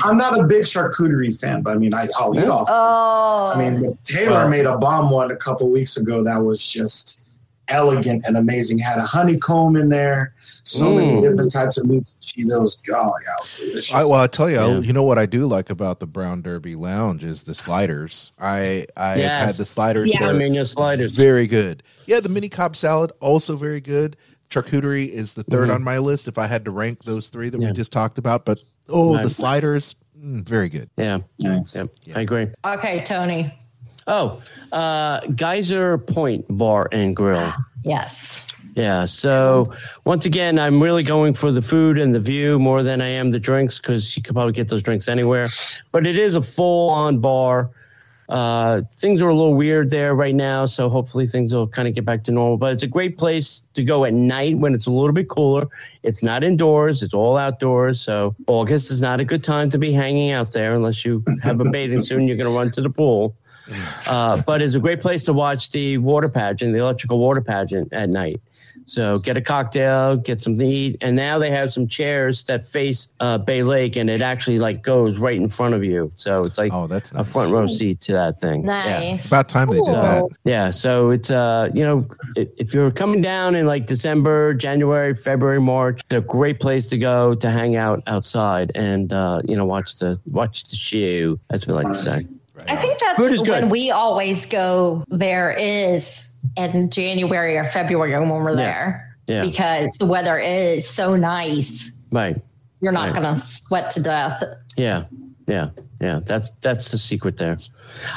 I'm not a big charcuterie fan, but I mean, I, I'll eat off. oh. I mean, Taylor Well- made a bomb one a couple weeks ago that was just elegant and amazing. Had a honeycomb in there, so many Mm. different types of meats and cheese. It was oh yeah, it was delicious. I, well, I tell you, Yeah. you know what I do like about the Brown Derby Lounge is the sliders. I I Yes. had the sliders Yeah. there. Flamingo sliders. Very good. Yeah, the mini Cobb salad also very good. Charcuterie is the 3rd Mhm. on my list if I had to rank those three that Yeah. we just talked about. But oh, the sliders, mm, very good. Yeah. Nice. Yeah. I agree. okay, Tony. Oh, uh, Geyser Point Bar and Grill. Yes. Yeah. So once again, I'm really going for the food and the view more than I am the drinks because you could probably get those drinks anywhere. But it is a full on bar. Uh, things are a little weird there right now, so hopefully things will kind of get back to normal. But it's a great place to go at night when it's a little bit cooler. It's not indoors; it's all outdoors. So August is not a good time to be hanging out there unless you have a bathing suit and you're going to run to the pool. <laughs> Uh, but it's a great place to watch the water pageant, the electrical water pageant at night. So get a cocktail, get some to eat, and now they have some chairs that face uh, Bay Lake, and it actually like goes right in front of you. So it's like Oh, that's a front row seat to that thing. Yeah. Nice. About time they did that. Cool. Yeah, so it's uh, you know, if you're coming down in like December, January, February, March, it's a great place to go to hang out outside and uh, you know, watch the watch the show, as we like to say. I think that's Food is good. when we always go there is in January or February when we're Yeah. there Yeah, because the weather is so nice. right. You're not Right. going to sweat to death. Yeah, yeah, yeah. That's that's the secret there.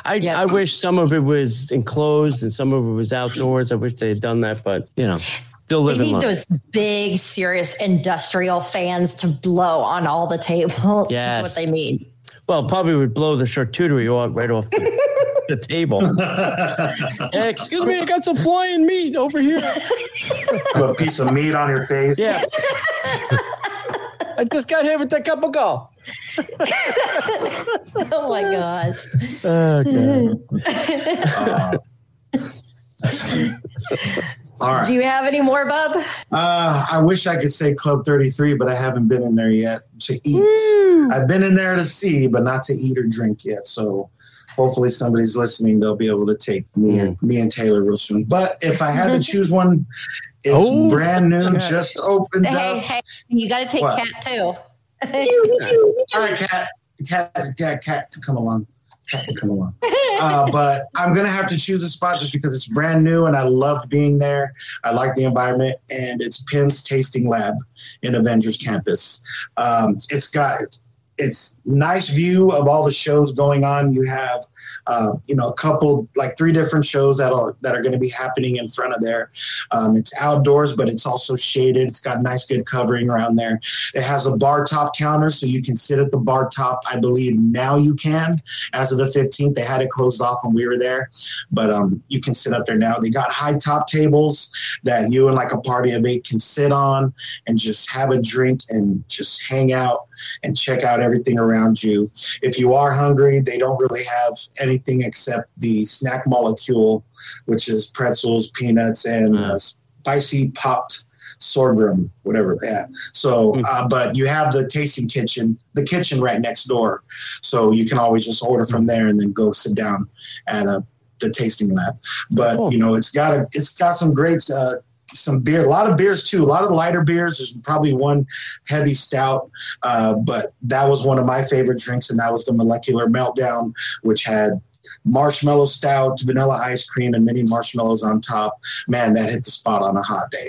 I Yeah. I wish some of it was enclosed and some of it was outdoors. I wish they had done that, but you know, still They living need life. those big, serious industrial fans to blow on all the tables. <laughs> Yes. That's what they need. Well, probably would blow the charcuterie right off the, the <laughs> table. Hey, excuse me, I got some flying meat over here. Put a piece of meat on your face. Yeah. I just got here with that cup of golf. <laughs> Oh my gosh. Okay. <laughs> Um, All right. Do you have any more, Bub? Uh, I wish I could say Club 33, but I haven't been in there yet to eat. I've been in there to see, but not to eat or drink yet. So hopefully somebody's listening. They'll be able to take me, and me and Taylor real soon. But if I had to <laughs> choose one, it's Oh, brand new, okay. just opened Hey, up. hey, you got to take What? Cat too. <laughs> All right, <laughs> cat, cat, cat, cat to come along. Come <laughs> along. Uh, but I'm gonna have to choose a spot just because it's brand new and I love being there. I like the environment, and it's Pym's Tasting Lab in Avengers Campus. Um, it's got it's nice view of all the shows going on. You have uh, you know a couple like three different shows that are that are going to be happening in front of there. Um, it's outdoors, but it's also shaded. It's got nice good covering around there. It has a bar top counter, so you can sit at the bar top. I believe now you can. As of the 15th, they had it closed off when we were there, but um, you can sit up there now. They got high top tables that you and like a party of eight can sit on and just have a drink and just hang out and check out everything around you. If you are hungry, they don't really have anything except the snack molecule, which is pretzels, peanuts, and uh, spicy popped sorghum, whatever they have. So, Mm. uh, but you have the tasting kitchen, the kitchen right next door. So you can always just order from there and then go sit down at a, the tasting lab. But Cool. you know, it's got a, it's got some great, uh, some beer, a lot of beers too. A lot of lighter beers. There's probably one heavy stout, uh, but that was one of my favorite drinks, and that was the Molecular Meltdown, which had marshmallow stout, vanilla ice cream, and mini marshmallows on top. Man, that hit the spot on a hot day.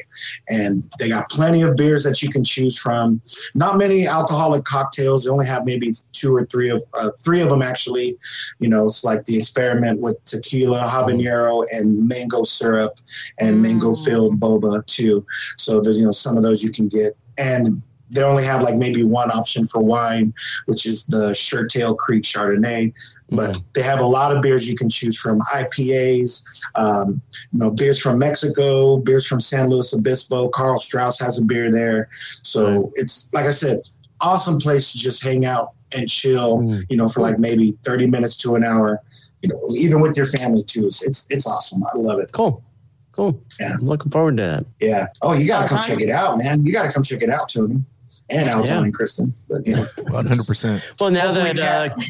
And they got plenty of beers that you can choose from. Not many alcoholic cocktails. They only have maybe two or three of uh, three of them actually. You know, it's like the experiment with tequila, habanero, and mango syrup, and Mm. mango filled boba too. So there's you know some of those you can get, and they only have like maybe one option for wine, which is the Shirtail Creek Chardonnay. But they have a lot of beers you can choose from: IPAs, um, you know, beers from Mexico, beers from San Luis Obispo. Karl Strauss has a beer there, so it's like I said, awesome place to just hang out and chill. Mm. You know, for like maybe thirty minutes to an hour. You know, even with your family too. It's it's, it's awesome. I love it. Cool. Cool. Yeah. I'm looking forward to that. Yeah. Oh, you gotta come check it out, man. You gotta come check it out, Tony. And Aljon Yeah. and Kristen. But yeah. <laughs> One hundred percent. Well, now Hopefully that uh,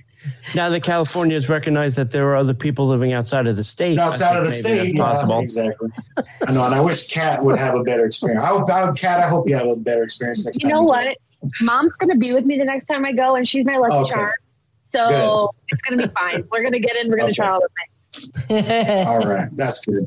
now that California has recognized that there are other people living outside of the state, I outside of the state. that's Yeah, possible. exactly. I know, and I wish Cat would have a better experience. I hope, I hope Cat, I hope you have a better experience next You time. know what? Mom's gonna be with me the next time I go, and she's my lucky Okay. charm. So it's gonna be fine. We're gonna get in. We're gonna Okay. try all the things. All right, that's good.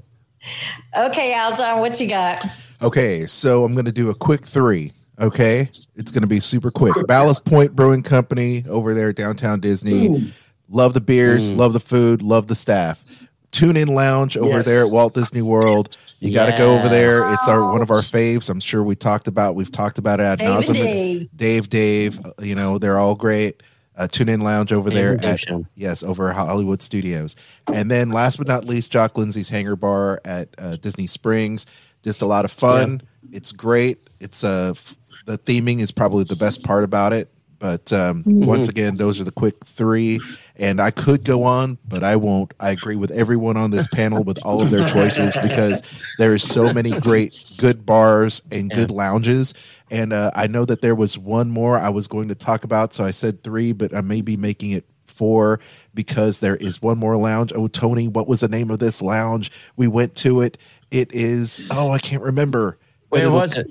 <laughs> okay, Aljon, what you got? Okay, so I'm going to do a quick three. Okay, it's going to be super quick. Ballast Point Brewing Company over there downtown Disney. Love the beers, Mm. love the food, love the staff. Tune In Lounge over Yes. there at Walt Disney World. You got to go over Yes. there. It's our one of our faves. I'm sure we talked about. We've talked about it ad Dave. Dave. Dave, Dave, uh, you know they're all great. Uh, Tune In Lounge over there at yes over Hollywood Studios, and then last but not least, Jock Lindsay's Hangar Bar at uh, Disney Springs. Just a lot of fun. It's great. It's uh, f- the theming is probably the best part about it. But um, Mm-hmm. once again, those are the quick three. And I could go on, but I won't. I agree with everyone on this panel with all of their choices because there is so many great, good bars and good lounges. And uh, I know that there was one more I was going to talk about, so I said three, but I may be making it four because there is one more lounge. Oh, Tony, what was the name of this lounge? We went to it. It is oh, I can't remember. Where was it?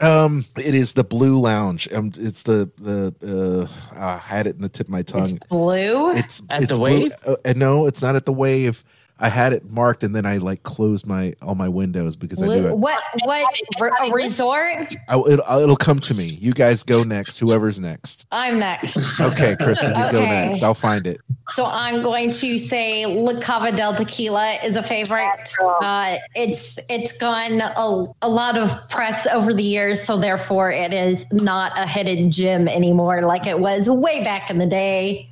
Um, it is the Blue Lounge. Um, it's the the uh, I had it in the tip of my tongue. Blue. It's At it's the blue- Wave? uh, uh, no, it's not at the wave. I had it marked and then I like closed my all my windows because I knew it. What? What? A resort? I, it'll, it'll come to me. You guys go next. Whoever's next. I'm next. Okay, Kristen, you go next. I'll find it. So I'm going to say La Cava del Tequila is a favorite. Uh, it's it's gotten a, a lot of press over the years, so therefore it is not a hidden gem anymore like it was way back in the day.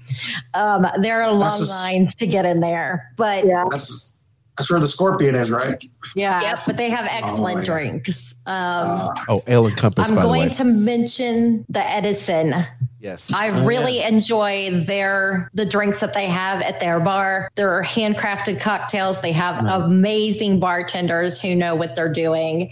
Um, there are long That's just- lines to get in there, but Yeah. That's that's where the scorpion is, right? yeah, but they have excellent yeah. drinks. Um, Uh, Oh, Ale and Compass, I'm by the going way. to mention the Edison. yes. I really enjoy their the drinks that they have at their bar. Their handcrafted cocktails. They have amazing bartenders who know what they're doing.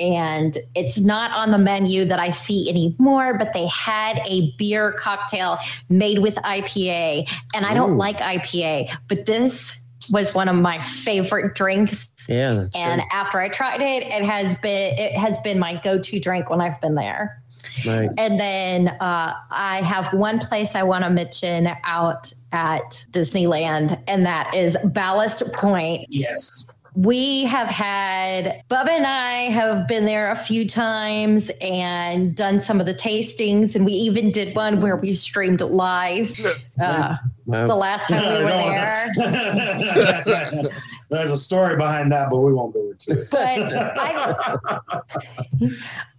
And it's not on the menu that I see anymore, but they had a beer cocktail made with IPA. And I don't like IPA, but this was one of my favorite drinks. Yeah. that's And after I tried it, it has been it has been my go-to drink when I've been there. good. right. And then uh, I have one place I want to mention out at Disneyland, and that is Ballast Point. yes. We have had, Bubba and I have been there a few times and done some of the tastings, and we even did one where we streamed live uh, Wow. the last time we <laughs> were there. <laughs> There's a story behind that, but we won't go into it. But I,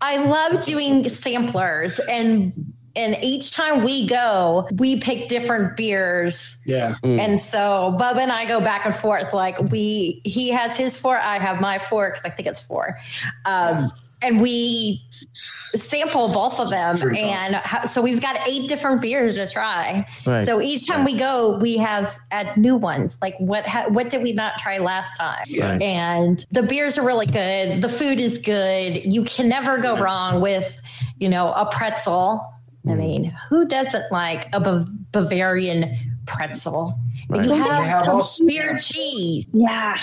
I love doing samplers and and each time we go, we pick different beers. Yeah. And so Bubba and I go back and forth. Like we, he has his four, I have my four because I think it's four. Um, and we sample both of them. And ha- so we've got eight different beers to try. Right. So each time we go, we have add new ones. Like what ha- what did we not try last time? Yeah. And the beers are really good. The food is good. You can never go wrong with, you know, a pretzel. Mm. I mean, who doesn't like a Bavarian pretzel? And Right. you have, have some also- beer cheese. Yeah.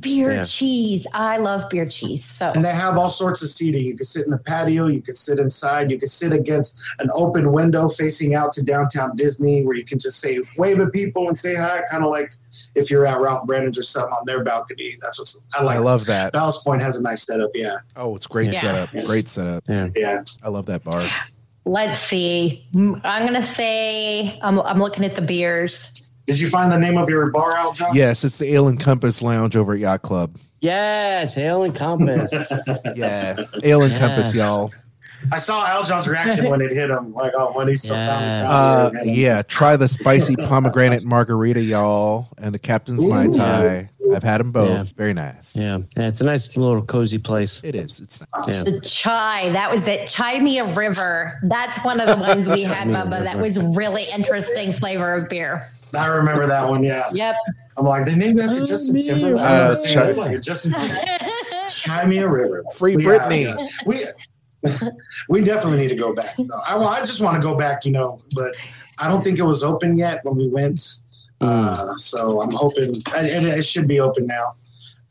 Beer Yeah. cheese. I love beer cheese. So And they have all sorts of seating. You can sit in the patio, you can sit inside, you can sit against an open window facing out to downtown Disney where you can just say wave at people and say hi, kind of like if you're at Ralph Brennan's or something on their balcony. That's what's I like. I love that. Ballast Point has a nice setup, yeah. Oh, it's great Yeah. setup. Great setup. Yeah. yeah. I love that bar. let's see. Mm, I'm gonna say I'm, I'm looking at the beers. Did you find the name of your bar out, John? Yes, it's the Ale and Compass Lounge over at Yacht Club. Yes. Ale and Compass. <laughs> Yeah, Ale and Yeah. Compass, y'all. I saw Al Aljon's reaction when it hit him. Like, oh, when he saw Yeah. Uh, yeah, try the spicy pomegranate margarita, y'all, and the Captain's Mai Ooh. Tai. I've had them both. Yeah. Very nice. yeah. Yeah. It's a nice little cozy place. It is. It's nice. Yeah. The chai, that was it. Chai Mia River. That's one of the ones we had, <laughs> Mia Bubba. That was really interesting flavor of beer. I remember that one. Yeah, Yep. I'm like, they named it after Justin Timberlake. I know, I Chai- it's like a Justin Timberlake. <laughs> Chimea River. Free We- Britney. yeah, We <laughs> we definitely need to go back. though. I, well, I just want to go back, you know, but I don't think it was open yet when we went. Uh, so I'm hoping, and it, it should be open now.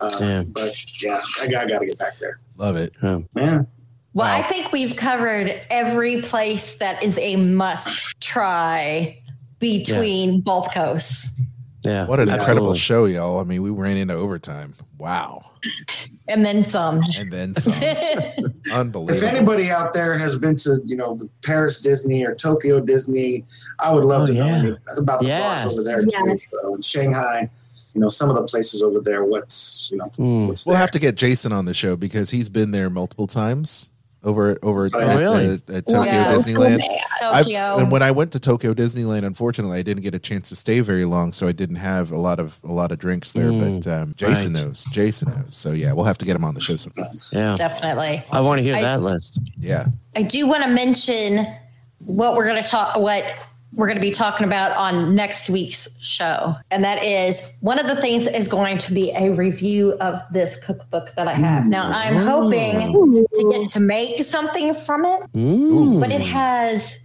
Uh, Yeah. But yeah, I got, I got to get back there. Love it. Yeah. Man, Well, Wow. I think we've covered every place that is a must try between both coasts. Yeah. What an Yeah. incredible show, y'all. I mean, we ran into overtime. Wow. And then some. And then some. <laughs> Unbelievable. If anybody out there has been to, you know, the Paris Disney or Tokyo Disney, I would love Oh, to yeah. know about the Yes. bars over there too. So in Shanghai, you know, some of the places over there. What's you know, Mm. what's We'll there. have to get Jason on the show because he's been there multiple times over over Oh, at, really? uh, at Tokyo Yeah. Disneyland. I've- Tokyo. and when I went to Tokyo Disneyland, unfortunately, I didn't get a chance to stay very long, so I didn't have a lot of a lot of drinks there. Mm, but um, Jason right. knows. Jason knows. So yeah, we'll have to get him on the show sometime. Yeah. Definitely. I want to hear I- that list. Yeah. I do want to mention what we're going to talk, what we're going to be talking about on next week's show. And that is one of the things is going to be a review of this cookbook that I have. Now, I'm hoping to get to make something from it, Mm. but it has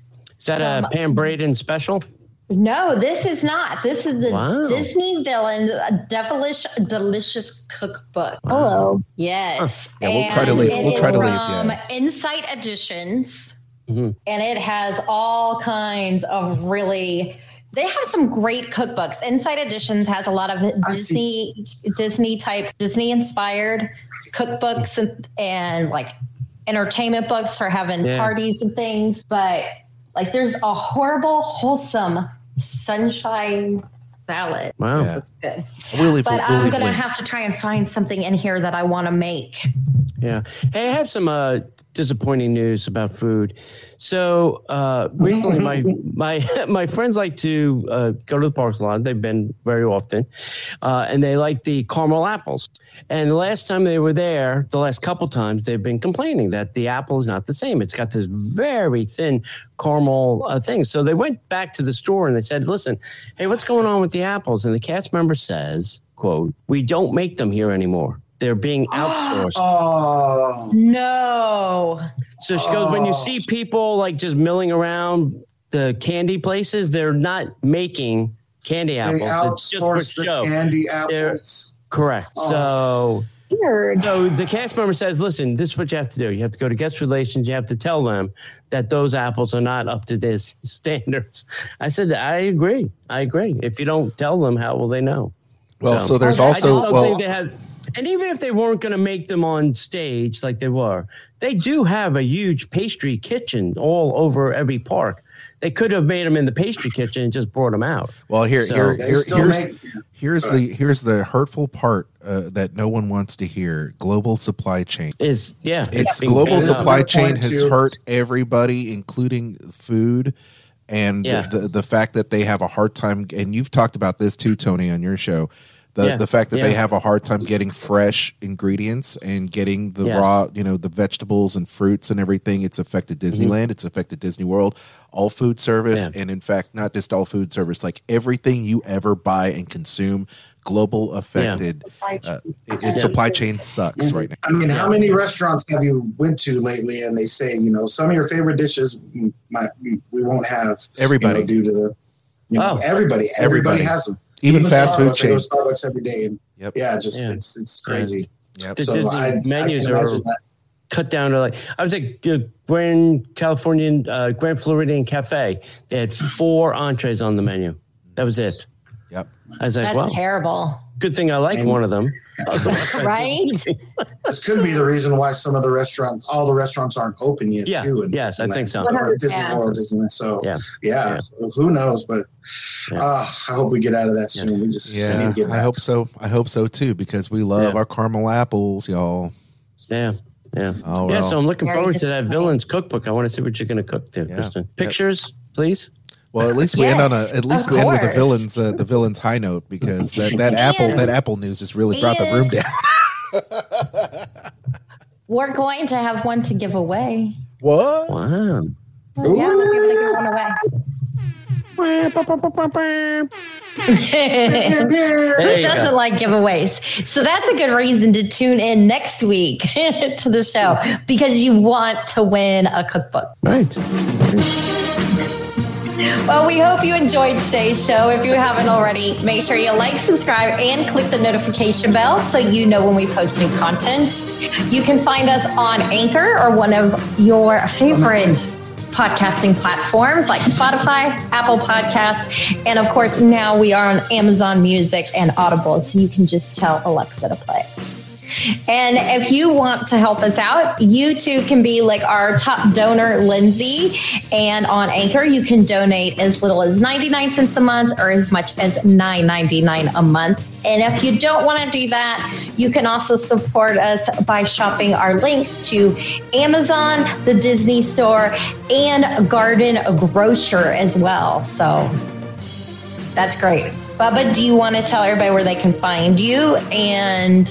Is that a Some- Pam Brandon special? no, this is not. This is the Wow. Disney Villain Devilish Delicious Cookbook. Hello. Yes. Yeah, we'll try to And leave- we'll try to leave, from yeah. Insight Editions. Mhm. And it has all kinds of really they have some great cookbooks. Insight Editions has a lot of Disney Disney type Disney inspired cookbooks and, and like entertainment books for having Yeah. parties and things. But like there's a horrible, wholesome sunshine salad. Wow. Yeah. It's good. We'll But we'll I'm gonna have to try and find something in here that I want to make. Yeah. Hey, I have some uh, disappointing news about food. So uh, recently, my <laughs> my <laughs> my friends like to uh, go to the parks a lot. They've been very often, uh, and they like the caramel apples. And the last time they were there, the last couple times, they've been complaining that the apple is not the same. It's got this very thin caramel uh, thing. So they went back to the store and they said, "Listen, hey, what's going on with the apples?" And the cast member says, "quote We don't make them here anymore." They're being <gasps> outsourced. Oh, No. So she goes, when you Oh. see people like just milling around the candy places, they're not making candy they apples. It's just for outsourced the show. candy They're- apples. Correct. Oh. So, Weird. so the cast member says, listen, this is what you have to do. You have to go to guest relations. You have to tell them that those apples are not up to this <laughs> standards. I said, I agree. I agree. If you don't tell them, how will they know? Well, So- so there's I just also don't well, think they have, and even if they weren't going to make them on stage like they were, they do have a huge pastry kitchen all over every park. They could have made them in the pastry kitchen and just brought them out. well here So- here, here here's make- here's the here's the hurtful part uh, that no one wants to hear. Global supply chain. Is yeah, It's being global banned supply chain has too. hurt everybody, including food, and Yeah. the the fact that they have a hard time. And you've talked about this too, Tony, on your show. The Yeah. the fact that they have a hard time getting fresh ingredients and getting the Yeah. raw, you know, the vegetables and fruits and everything. It's affected Disneyland. It's affected Disney World, all food service, Mm-hmm. Yeah. and in fact, not just all food service, like everything you ever buy and consume. Global affected. Uh, it, it- Supply chain sucks right now. I mean, how many restaurants have you went to lately, and they say, you know, some of your favorite dishes mm, might we won't have you know, Everybody. due to the, you know, Oh. everybody, everybody, Everybody. has them. Even fast food Starbucks, I go chains. to Starbucks every day, and Yep. yeah, just Yeah. it's it's crazy. Yep. The So Disney I, I menus are cut down to like I was at uh, Grand Californian uh, Grand Floridian Cafe. They had four entrees on the menu. That was it. Yep. I was like, That's well, terrible. Good thing I like And- one of them. <laughs> Right? This could be the reason why some of the restaurants, all the restaurants aren't open yet. Yeah. too. in Yes, I Disneyland. think so. Or Disney Yeah. World, Disneyland. So Yeah. yeah, who knows? But Yeah. uh, I hope we get out of that soon. We just need Yeah, to get I hope so. I hope so too because we love Yeah. our caramel apples, y'all. Yeah. Yeah. Oh, yeah. well. So I'm looking Very forward to that villain's cookbook. I want to see what you're going to cook there, Yeah. Kristen. Pictures, please. Well, at least we end on a at least of we end with the villains uh, the villains high note because that that apple that apple news just really brought the room down. <laughs> We're going to have one to give away. What? Wow. Yeah, we're going to give one away. Who doesn't go. like giveaways? So that's a good reason to tune in next week <laughs> to the show because you want to win a cookbook. Right. Well, we hope you enjoyed today's show. If you haven't already, make sure you like, subscribe, and click the notification bell so you know when we post new content. You can find us on Anchor or one of your favorite podcasting platforms like Spotify, Apple Podcasts, and of course, now we are on Amazon Music and Audible, so you can just tell Alexa to play. And if you want to help us out, you too can be like our top donor, Lindsay. And on Anchor, you can donate as little as 99 cents a month or as much as $9.99 a month. And if you don't want to do that, you can also support us by shopping our links to Amazon, the Disney Store, and Garden Grocer as well. So that's great. Bubba, do you want to tell everybody where they can find you and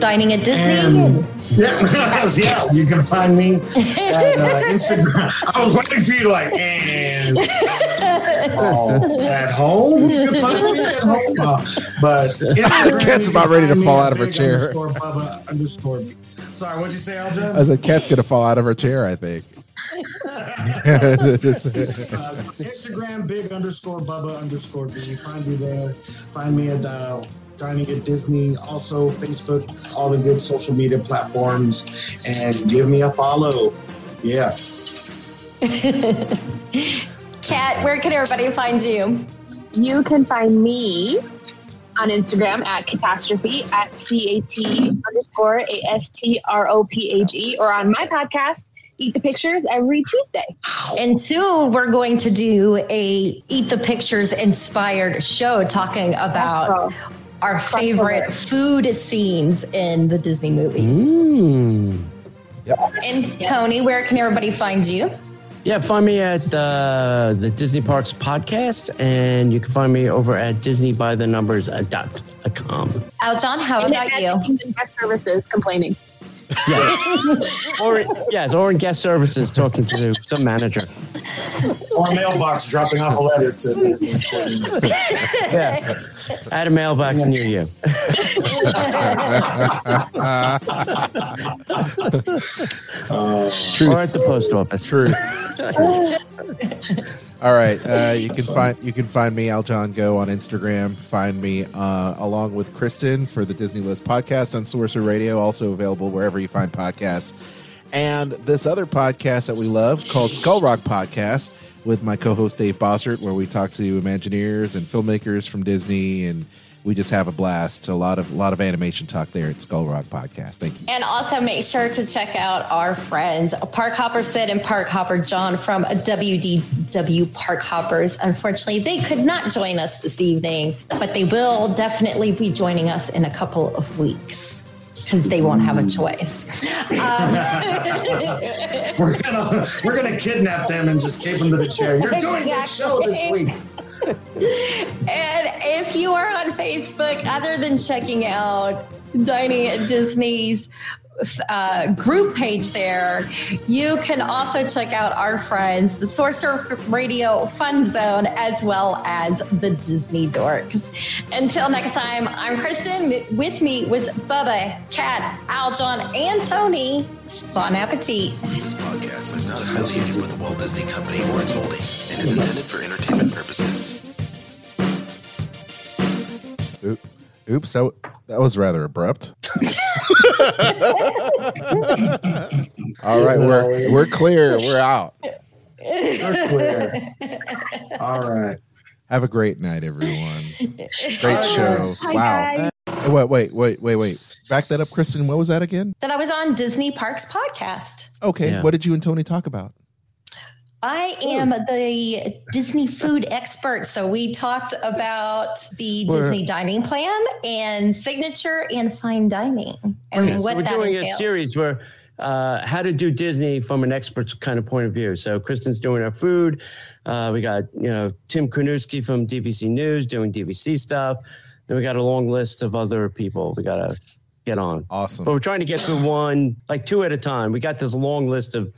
dining at Disney. And- yeah, <laughs> yeah, you can find me at uh, <laughs> Instagram. I was waiting for you to like, and oh, at home. You can find me at home. Uh, but Instagram, <laughs> Cat's about ready to fall out of her chair. Underscore Bubba underscore. B. Sorry, what'd you say, Aljon? I said, cat's gonna fall out of her chair. I think. Uh, Instagram big underscore Bubba underscore B. Find me there. Find me at uh, Dining at Disney. Also Facebook, all the good social media platforms, and give me a follow. Yeah. <laughs> Cat, where can everybody find you? You can find me on Instagram at catastrophe at C A T underscore A S T R O P H E or on my podcast, Eat the Pictures, every Tuesday. <sighs> And soon we're going to do a Eat the Pictures inspired show talking about our favorite food scenes in the Disney movies. Mm. And Tony, where can everybody find you? Yeah, find me at uh, the Disney Parks podcast, and you can find me over at DisneyByTheNumbers.com. Aljon, how And about at you? Guest Services complaining. Yes. <laughs> or yes, or in guest services talking to some manager. Or a mailbox dropping off a letter to Disney. <laughs> Yeah. <laughs> At a mailbox near you. Truth. Or at the post office. True. <laughs> All right. Uh, you can find you can find me Aljon Go on Instagram. Find me uh, along with Kristen for the Disney List podcast on Sorcerer Radio, also available wherever you find podcasts. And this other podcast that we love called Skull Rock Podcast with my co-host Dave Bossert, where we talk to Imagineers and filmmakers from Disney, and we just have a blast. A lot of a lot of animation talk there at Skull Rock Podcast. Thank you. And also make sure to check out our friends Park Hopper Sid and Park Hopper John from WDW Park Hoppers. Unfortunately, they could not join us this evening, but they will definitely be joining us in a couple of weeks because they won't have a choice. Um, <laughs> We're gonna we're gonna kidnap them and just tape them to the chair. You're doing this show this week. And if you are on Facebook, other than checking out Dining at Disney's uh, group page there, you can also check out our friends, the Sorcerer Radio Fun Zone, as well as the Disney Dorks. Until next time, I'm Kristen. With me was Bubba, Cat, Aljon, and Tony. Bon appetit. This podcast is not affiliated with the Walt Disney Company or its holdings and is intended for entertainment purposes. Oop- Oops, that, that was rather abrupt. <laughs> All right, we're we're clear. We're out. We're clear. All right. Have a great night, everyone. Great show. Hi, wow. guys. Wait, wait, wait, wait, wait. Back that up, Kristen. What was that again? That I was on Disney Parks podcast. Okay. Yeah. What did you and Tony talk about? I am the Disney food expert. So we talked about the We're- Disney dining plan and signature and fine dining and Yeah, so we're that doing a series where uh, how to do Disney from an expert's kind of point of view. So Kristen's doing our food. Uh, we got you know Tim Kunuski from DVC News doing DVC stuff. Then we got a long list of other people we got to get on. Awesome. But Awesome. we're trying to get through one, like two at a time. We got this long list of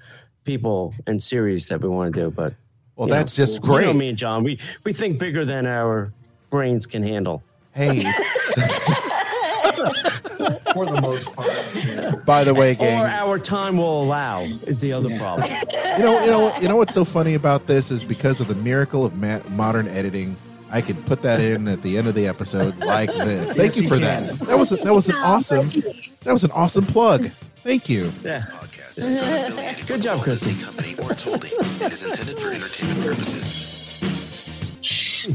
people and series that we want to do. But Well, you know, that's just you know great. me and John, we we think bigger than our brains can handle. Hey, <laughs> For the most part. by the way, Or our time will allow is the other problem. you know, you know, you know what's so funny about this is because of the miracle of ma- modern editing. I can put that in at the end of the episode like this. Thank Yes, you you for can. that. That was a, that was an awesome that was an awesome plug. Thank you. Yeah. Podcast is not affiliated Good job, the Kristen. Company or its holdings and is intended for entertainment purposes. <laughs>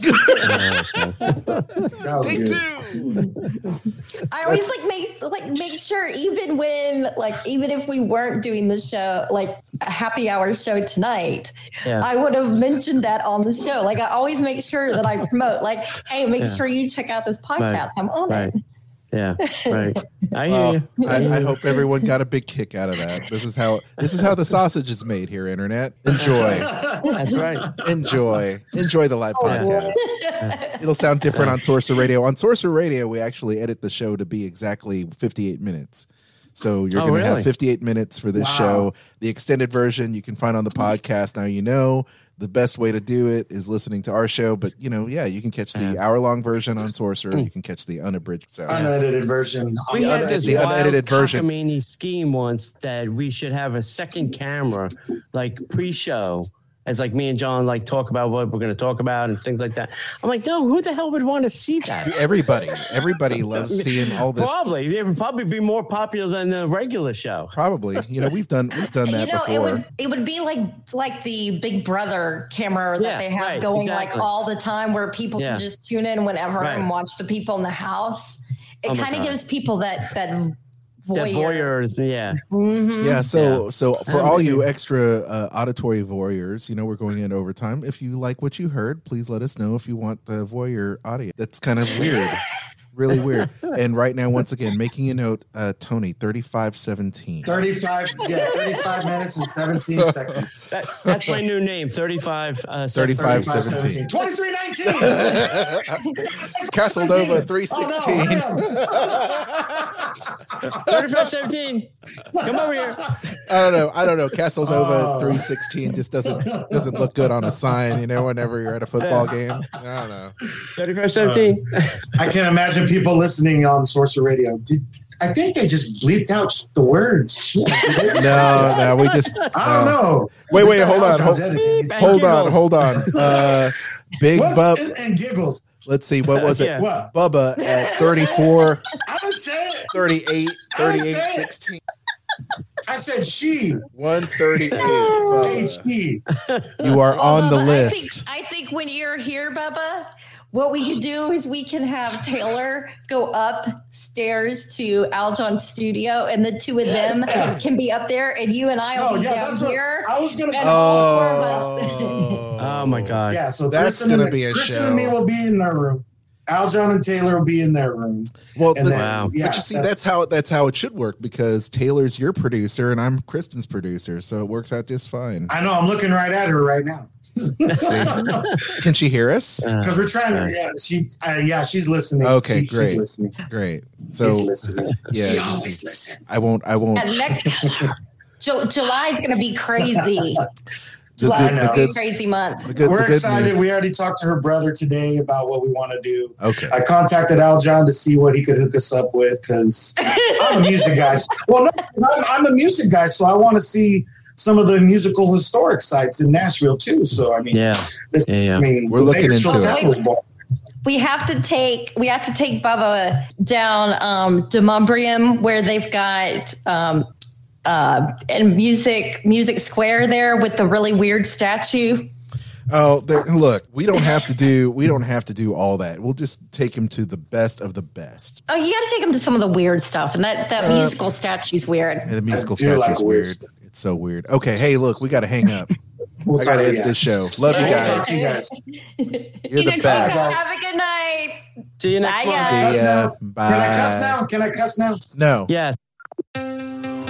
That was good. I always like make like make sure even when like even if we weren't doing the show like a happy hour show tonight, Yeah. I would have mentioned that on the show. Like I always make sure that I promote like, hey, make Yeah. sure you check out this podcast. I'm on Right. it. Yeah, right. <laughs> I Well. I, I hope everyone got a big kick out of that. This is how this is how the sausage is made here, internet. Enjoy, That's right. enjoy, enjoy the live oh, podcast. It'll sound different on Sorcerer Radio. On Sorcerer Radio, we actually edit the show to be exactly 58 minutes. So you're Oh, going to have 58 minutes for this Wow. show. The extended version you can find on the podcast. Now you know the best way to do it is listening to our show, but you know, yeah, you can catch the hour long version on Sorcerer. Mm. You can catch the unabridged sound. Unedited version. We The had un- this the wild unedited version. cockamamie scheme once that we should have a second camera, like pre-show, as like me and John like talk about what we're going to talk about and things like that. I'm like, no, who the hell would want to see that? Everybody, everybody <laughs> loves seeing all this. Probably it would probably be more popular than the regular show. Probably, you know, we've done we've done that you know, before. it would it would be like like the Big Brother camera that Yeah, they have right, going exactly. like all the time, where people Yeah. can just tune in whenever Right. and watch the people in the house. It Oh kind of gives people that that That voyeur. voyeur, yeah. Mhm. Yeah, so so for all you extra uh, auditory voyeurs, you know, we're going into overtime. If you like what you heard, please let us know if you want the voyeur audio. That's kind of weird. <laughs> really <laughs> weird. And right now, once again, making a note, uh, Tony, 3517. 35, yeah, 35 minutes and 17 <laughs> seconds. That, that's my new name, 35. Uh, 35. 35, 17. 2319. Casselnova Oh, 316. no, 3517. Come over here. I don't know. I don't know. Casselnova Oh. 316 just doesn't doesn't look good on a sign, you know, whenever you're at a football game. I don't know. 3517. I can't imagine people listening on Sorcerer Radio. Did, I think they just bleeped out the words. <laughs> No, no, we just <laughs> I don't no. know. Wait, wait, hold on, hold- Beep. Hold on, hold on. <laughs> Uh Big What's Bub, and, and giggles? let's see, what was it? Yeah. What? Bubba at 34, I didn't say it. 38, I 38, say it. 16, I said she. 138. H Bubba. E. You are on the Bubba, list. I think, I think when you're here, Bubba, what we can do is we can have Taylor go upstairs to Al Aljon's studio, and the two of them <coughs> can be up there, and you and I will No, be yeah, down that's what here. I was gonna. And all four of oh. us. Oh, <laughs> Oh my God. Yeah, so That's Kristen gonna and, be a Kristen and me will be in their room. Aljon and Taylor will be in their room. Well, the- then, Wow. yeah, but you see, that's, how that's how it should work because Taylor's your producer and I'm Kristen's producer, so it works out just fine. I know. I'm looking right at her right now <laughs> See? Can she hear us? Uh, because we're trying to. Yeah, she. Uh, yeah, she's listening. Okay, She- great. She's listening. Great. So listening. yeah, she always listens. I won't. I won't. And next Ju- July is going to be crazy. <laughs> The, July the- the going to be good, crazy month. the good, We're the good excited. news. We already talked to her brother today about what we want to do. Okay. I contacted Aljon to see what he could hook us up with because I'm a music guy. <laughs> Well, no, I'm, I'm a music guy, so I want to see some of the musical historic sites in Nashville too. So I mean, yeah. it's- Yeah, yeah. I mean, We're looking into it. Sound was born. we have to take we have to take Bubba down um Demonbreun where they've got um uh and music music square there with the really weird statue. Oh, there, look, we don't have to do. We don't have to do all that. We'll just take him to the best of the best. Oh, you got to take him to some of the weird stuff, and that that Uh, musical statue's weird. And the musical do like statue's weird weird. It's so weird. Okay, hey, look, we got to hang up. <laughs> We'll I got to end this show. Love you guys. you guys. You're the best. Have a good night. See you next Bye, month. guys. See ya. Can I cuss now? Can I cuss now? No. Yeah.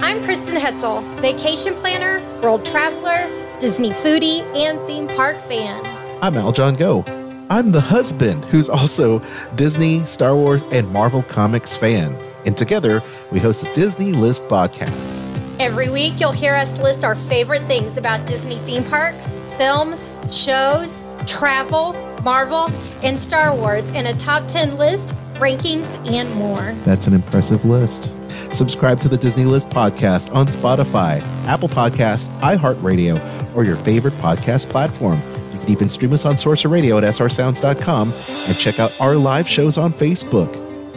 I'm Kristen Hoetzel, vacation planner, world traveler, Disney foodie, and theme park fan. I'm Aljon Go. I'm the husband who's also Disney, Star Wars, and Marvel Comics fan. And together, we host a Disney List podcast. Every week, you'll hear us list our favorite things about Disney theme parks, films, shows, travel, Marvel, and Star Wars in a top 10 list, rankings, and more. That's an impressive list. Subscribe to the Disney List podcast on Spotify, Apple Podcast, iHeartRadio, or your favorite podcast platform. You can even stream us on Sorcerer Radio at srsounds.com and check out our live shows on Facebook.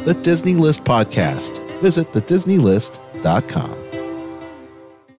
The Disney List podcast. Visit thedisneylist.com.